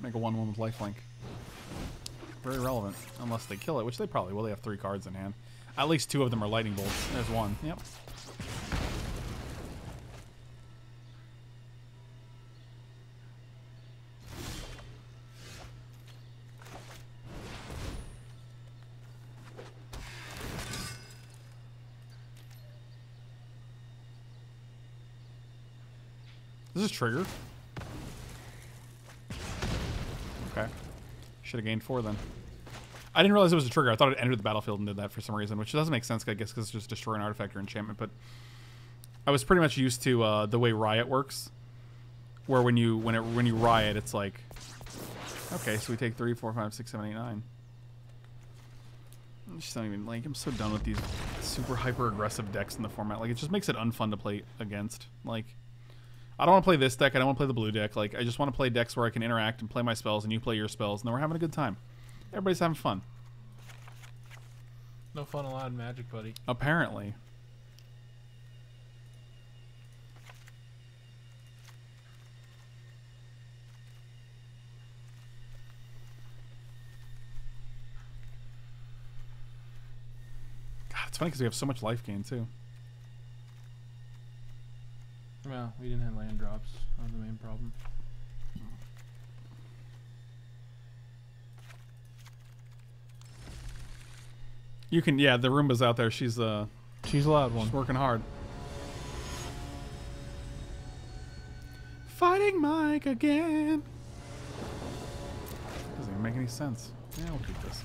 Make a 1-1 with lifelink. Very relevant. Unless they kill it, which they probably will. They have three cards in hand. At least two of them are lightning bolts. There's one. Yep. This is triggered. Should have gained four then. I didn't realize it was a trigger. I thought it entered the battlefield and did that for some reason, which doesn't make sense, I guess, because it's just destroy an artifact or enchantment. But I was pretty much used to uh, the way Riot works, where when you when it when you Riot, it's like, okay, so we take three, four, five, six, seven, eight, nine. I'm just don't even like. I'm so done with these super hyper aggressive decks in the format. Like, it just makes it unfun to play against. Like. I don't want to play this deck. I don't want to play the blue deck. Like, I just want to play decks where I can interact and play my spells, and you play your spells, and then we're having a good time. Everybody's having fun. No fun allowed in Magic, buddy. Apparently. God, it's funny because we have so much life gain, too. Well, we didn't have land drops. That was the main problem. You can, yeah, the Roomba's out there. She's, uh, She's a loud one. she's working hard. Fighting Mike again. Doesn't even make any sense. Yeah, we'll keep this.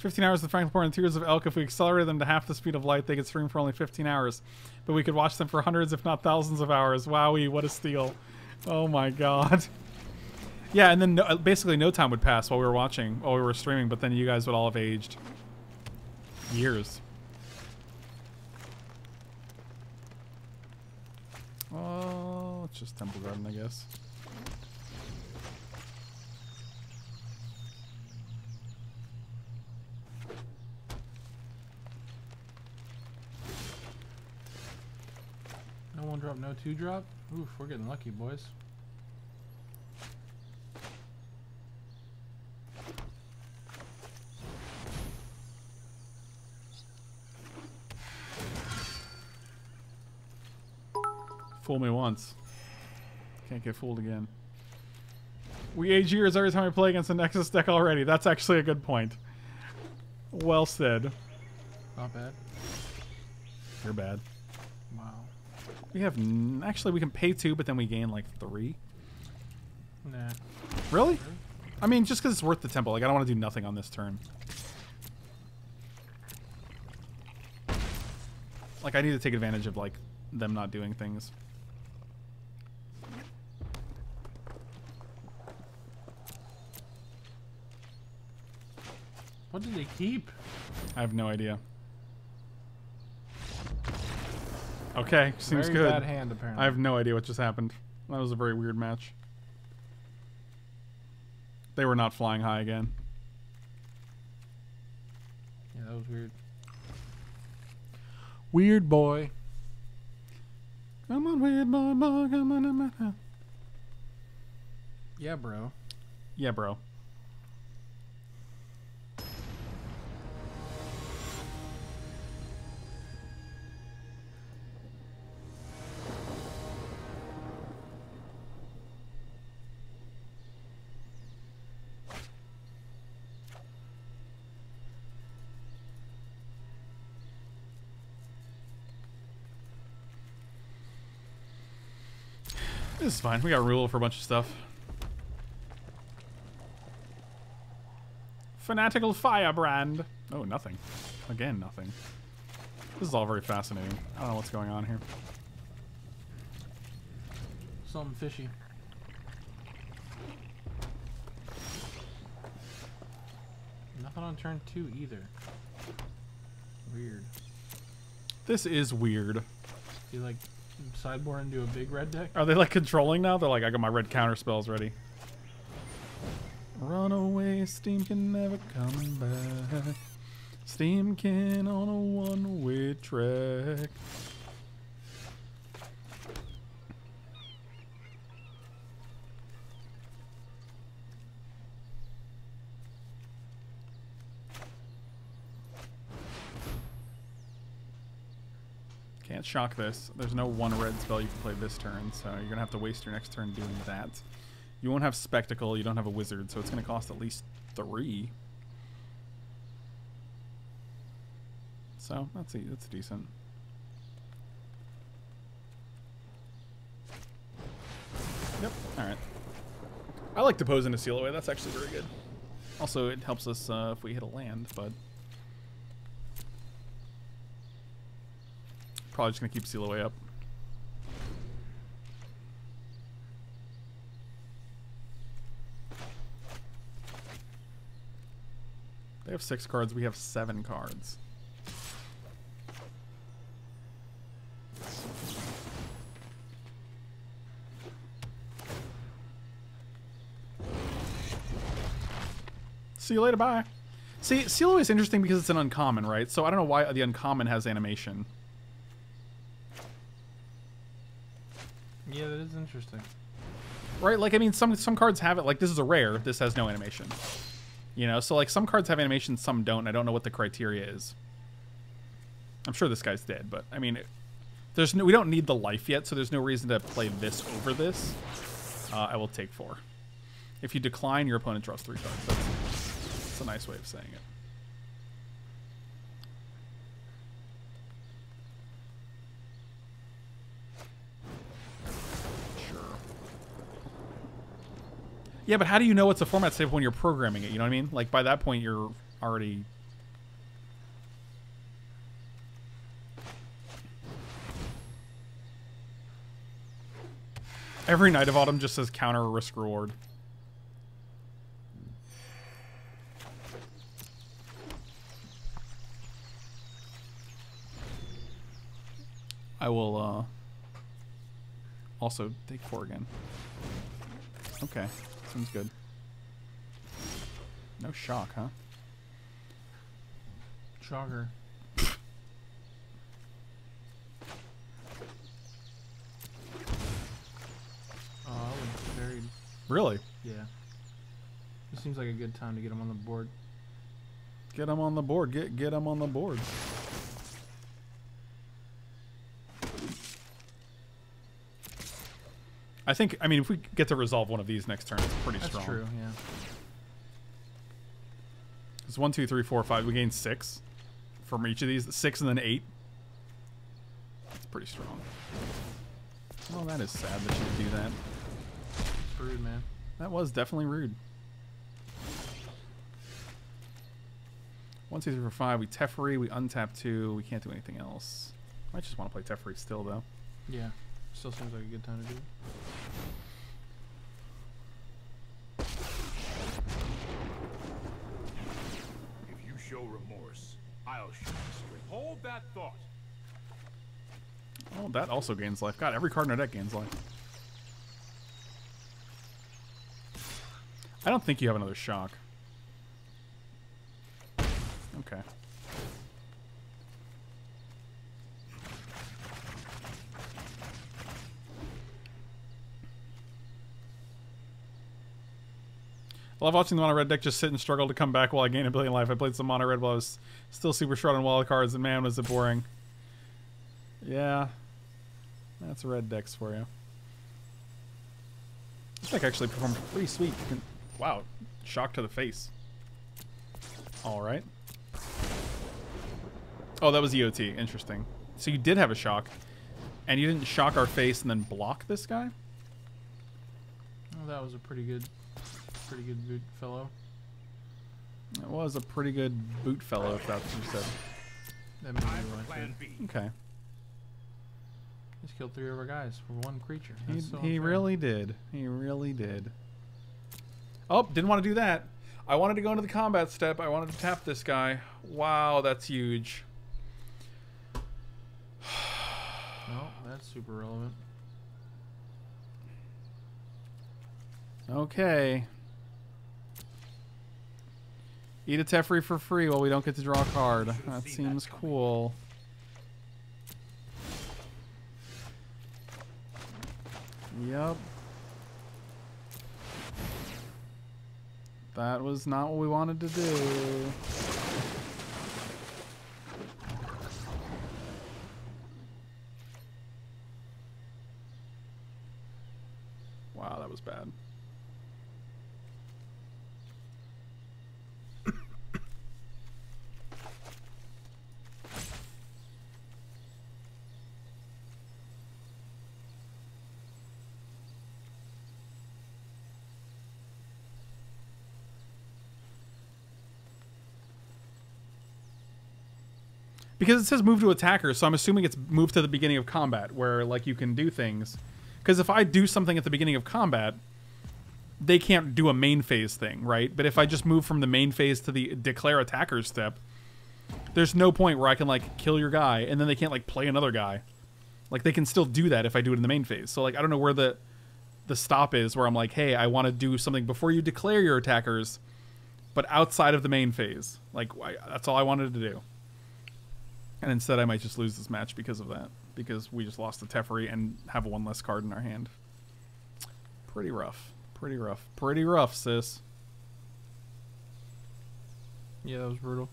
Fifteen hours of Franklin and Tears of Elk. If we accelerated them to half the speed of light, they could stream for only fifteen hours. But we could watch them for hundreds, if not thousands, of hours. Wowee, what a steal! Oh my god. Yeah, and then no, basically no time would pass while we were watching, while we were streaming. But then you guys would all have aged years. Oh, it's just Temple Garden, I guess. No one drop, no two drop. Oof, we're getting lucky, boys. Fool me once. Can't get fooled again. We age years every time we play against the Nexus deck already. That's actually a good point. Well said. Not bad. You're bad. Wow. We have n- actually we can pay two, but then we gain like three. Nah. Really? I mean, just because it's worth the temple. Like I don't want to do nothing on this turn. Like I need to take advantage of like them not doing things. What did they keep? I have no idea. Okay, seems Very good. bad hand, apparently. I have no idea what just happened. That was a very weird match. They were not flying high again. Yeah, that was weird. Weird boy. Come on, weird boy, boy, come on, come on. Yeah, bro. Yeah, bro. This is fine. We got rule for a bunch of stuff. Fanatical Firebrand. Oh, nothing. Again, nothing. This is all very fascinating. I don't know what's going on here. Something fishy. Nothing on turn two either. Weird. This is weird. Do you like sideboard into a big red deck? Are they like controlling now? They're like, I got my red counter spells ready. Run away, Steam-Kin never come back. Steam-Kin on a one-way track. Can't shock this. There's no one red spell you can play this turn, so you're gonna have to waste your next turn doing that. You won't have Spectacle, you don't have a Wizard, so it's gonna cost at least three. So that's a, that's decent. Yep. All right. I like to pose in a seal away. That's actually very good. Also, it helps us uh, if we hit a land, but probably just gonna keep seal away up. They have six cards. We have seven cards. See you later. Bye. See, Seal is interesting because it's an uncommon, right? So I don't know why the uncommon has animation. Yeah, that is interesting. Right? Like I mean some some cards have it like this is a rare, this has no animation. You know, so like some cards have animation, some don't. I don't know what the criteria is. I'm sure this guy's dead, but I mean it, there's no we don't need the life yet, so there's no reason to play this over this. Uh, I will take four. If you decline, your opponent draws three cards. That's, that's a nice way of saying it. Yeah, but how do you know it's a format save when you're programming it? You know what I mean? Like by that point, you're already. Every Knight of Autumn just says counter risk reward. I will uh, also take four again. Okay, seems good. No shock, huh? Shocker. Oh, I very Really? yeah. It seems like a good time to get him on the board. Get him on the board. Get get him on the board. I think. I mean, if we get to resolve one of these next turn, it's pretty strong. That's strong. true. Yeah. It's one, two, three, four, five. We gain six from each of these. Six and then eight. It's pretty strong. Well, that is sad that you do that. It's rude, man. That was definitely rude. One, two, three, four, five. We Teferi. We untap two. We can't do anything else. I just want to play Teferi still, though. Yeah. Still seems like a good time to do it. If you show remorse, I'll show strength. Hold that thought. Oh, that also gains life. God, every card in our deck gains life. I don't think you have another shock. Okay. I love watching the mono red deck just sit and struggle to come back while I gain a billion life. I played some mono red while I was still super short on wild cards, and man, was it boring. Yeah, that's red decks for you. This deck actually performed pretty sweet. Wow, shock to the face. All right. Oh, that was EOT. Interesting. So you did have a shock, and you didn't shock our face and then block this guy. Oh, that was a pretty good, pretty good boot fellow. It was a pretty good boot fellow, if that's what you said. That made me Time for like plan it. B. Okay. He's killed three of our guys for one creature. He, so he really did. He really did. Oh, didn't want to do that. I wanted to go into the combat step. I wanted to tap this guy. Wow, that's huge. No, that's super relevant. Okay. Eat a Teferi for free while we don't get to draw a card. That seems cool. Yep. That was not what we wanted to do. Wow, that was bad. Because it says move to attacker, so I'm assuming it's move to the beginning of combat, where like you can do things. Because if I do something at the beginning of combat, they can't do a main phase thing, right? But if I just move from the main phase to the declare attacker step, there's no point where I can like kill your guy and then they can't like play another guy. Like they can still do that if I do it in the main phase. So like I don't know where the the stop is where I'm like, hey, I want to do something before you declare your attackers, but outside of the main phase. Like I, that's all I wanted to do. And instead, I might just lose this match because of that. Because we just lost the Teferi and have one less card in our hand. Pretty rough. Pretty rough. Pretty rough, sis. Yeah, that was brutal.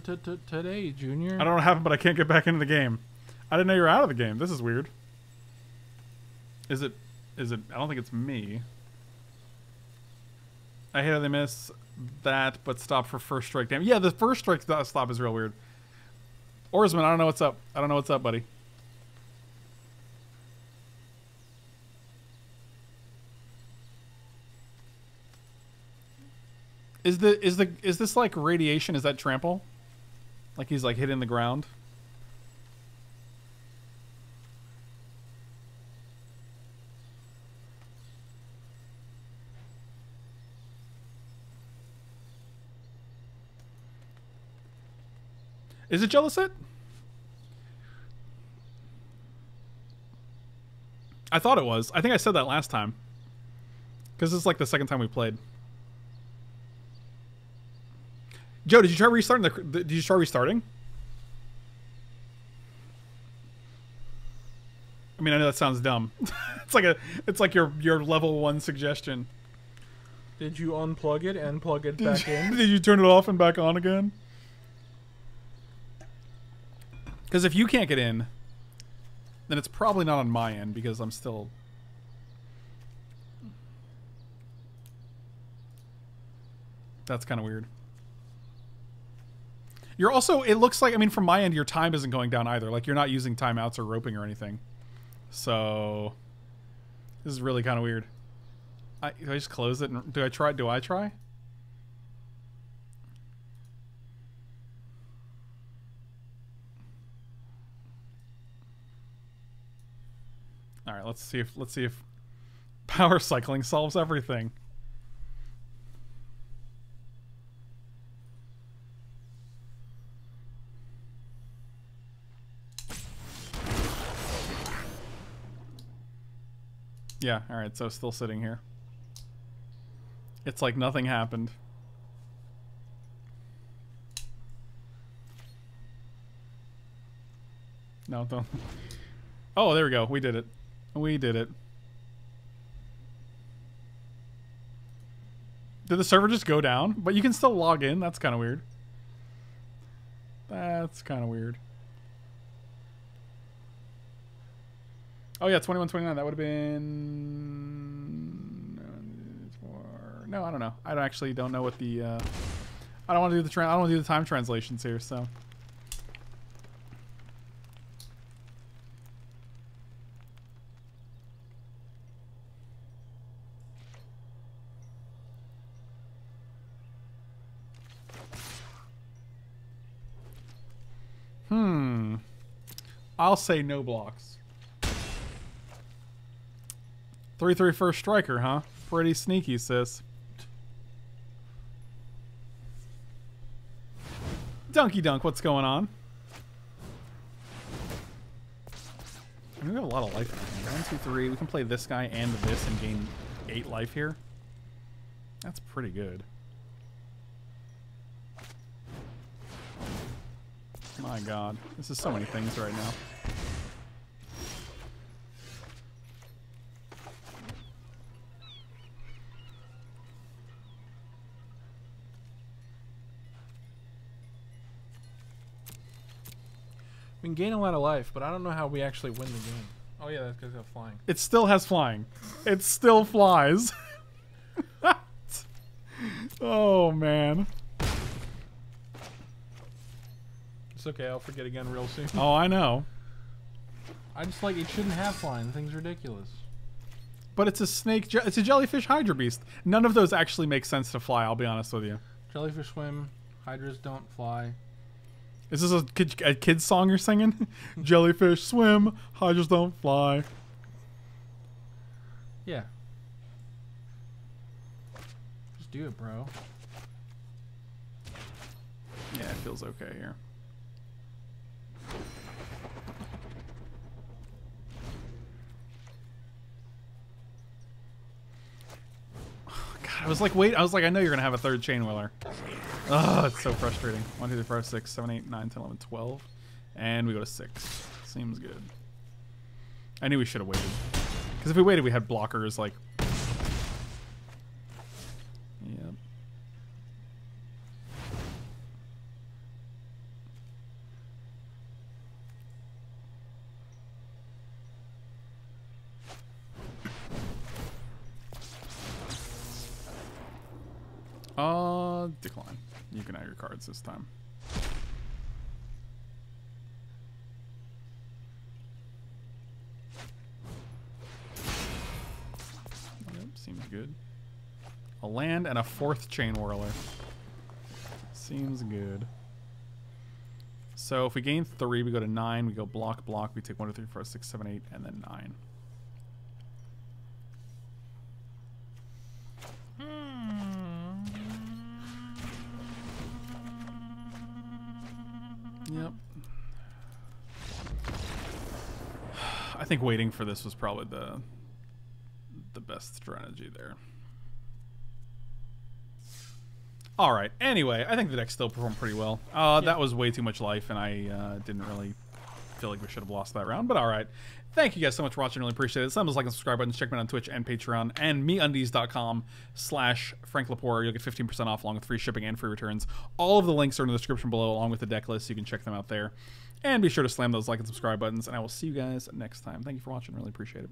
Today, Junior. I don't know what happened, but I can't get back into the game. I didn't know you were out of the game. This is weird. Is it? Is it? I don't think it's me. I hate how they miss that, but stop for first strike. Damn. Yeah, the first strike st- stop is real weird. Oarsman, I don't know what's up. I don't know what's up, buddy. Is the is the is this like radiation? Is that trample? Like he's like hitting the ground. Is it Jellicet? I thought it was. I think I said that last time. Because it's like the second time we played. Joe, did you try restarting the? Did you try restarting? I mean, I know that sounds dumb. it's like a, it's like your your level one suggestion. Did you unplug it and plug it Did back you, in? did you turn it off and back on again? Because if you can't get in, then it's probably not on my end because I'm still. That's kind of weird. You're also. It looks like. I mean, from my end, your time isn't going down either. Like you're not using timeouts or roping or anything. So, this is really kind of weird. I, do I just close it? And, do I try? Do I try? All right, let's see if let's see if power cycling solves everything. Yeah, all right, so still sitting here. It's like nothing happened. No, don't. Oh, there we go. We did it. We did it. Did the server just go down? But you can still log in. That's kind of weird. That's kind of weird. Oh yeah, 21, 29. That would have been. No, I don't know. I don't actually don't know what the. Uh... I don't want to do the. Tra- I don't want to do the time translations here. So. Hmm. I'll say no blocks. 3 3 first striker, huh? Pretty sneaky, sis. Dunky Dunk, what's going on? I mean, we have a lot of life. One, two, three. We can play this guy and this and gain eight life here. That's pretty good. My god. This is so many things right now. We can gain a lot of life, but I don't know how we actually win the game. Oh yeah, that's because of flying. It still has flying. It still flies. oh man. It's okay. I'll forget again real soon. Oh, I know. I just like it shouldn't have flying. The thing's ridiculous. But it's a snake. It's a jellyfish hydra beast. None of those actually make sense to fly. I'll be honest with you. Jellyfish swim. Hydras don't fly. Is this a kid, a kid's song you're singing? jellyfish swim, hydras don't fly. Yeah. Just do it, bro. Yeah, it feels okay here. God, I was like, wait, I was like, I know you're gonna have a third Chainwhirler. Oh, it's so frustrating. 1, 2, 3, 4, 5, 6, 7, 8, 9, 10, 11, 12. And we go to 6. Seems good. I knew we should have waited. Because if we waited, we had blockers, like... Yep. Uh, decline. You can add your cards this time. Yep, seems good. A land and a fourth Chainwhirler. Seems good. So if we gain three, we go to nine. We go block, block. We take one, two, three, four, six, seven, eight, and then nine. Yep. I think waiting for this was probably the the best strategy there. All right. Anyway, I think the deck still performed pretty well. Uh, That was way too much life, and I uh, didn't really feel like we should have lost that round. But all right. Thank you guys so much for watching. Really appreciate it. Send us like and subscribe buttons. Check me out on Twitch and Patreon and meundies.com slash Frank Lepore. You'll get 15% off along with free shipping and free returns. All of the links are in the description below along with the deck list. You can check them out there. And be sure to slam those like and subscribe buttons. And I will see you guys next time. Thank you for watching. Really appreciate it.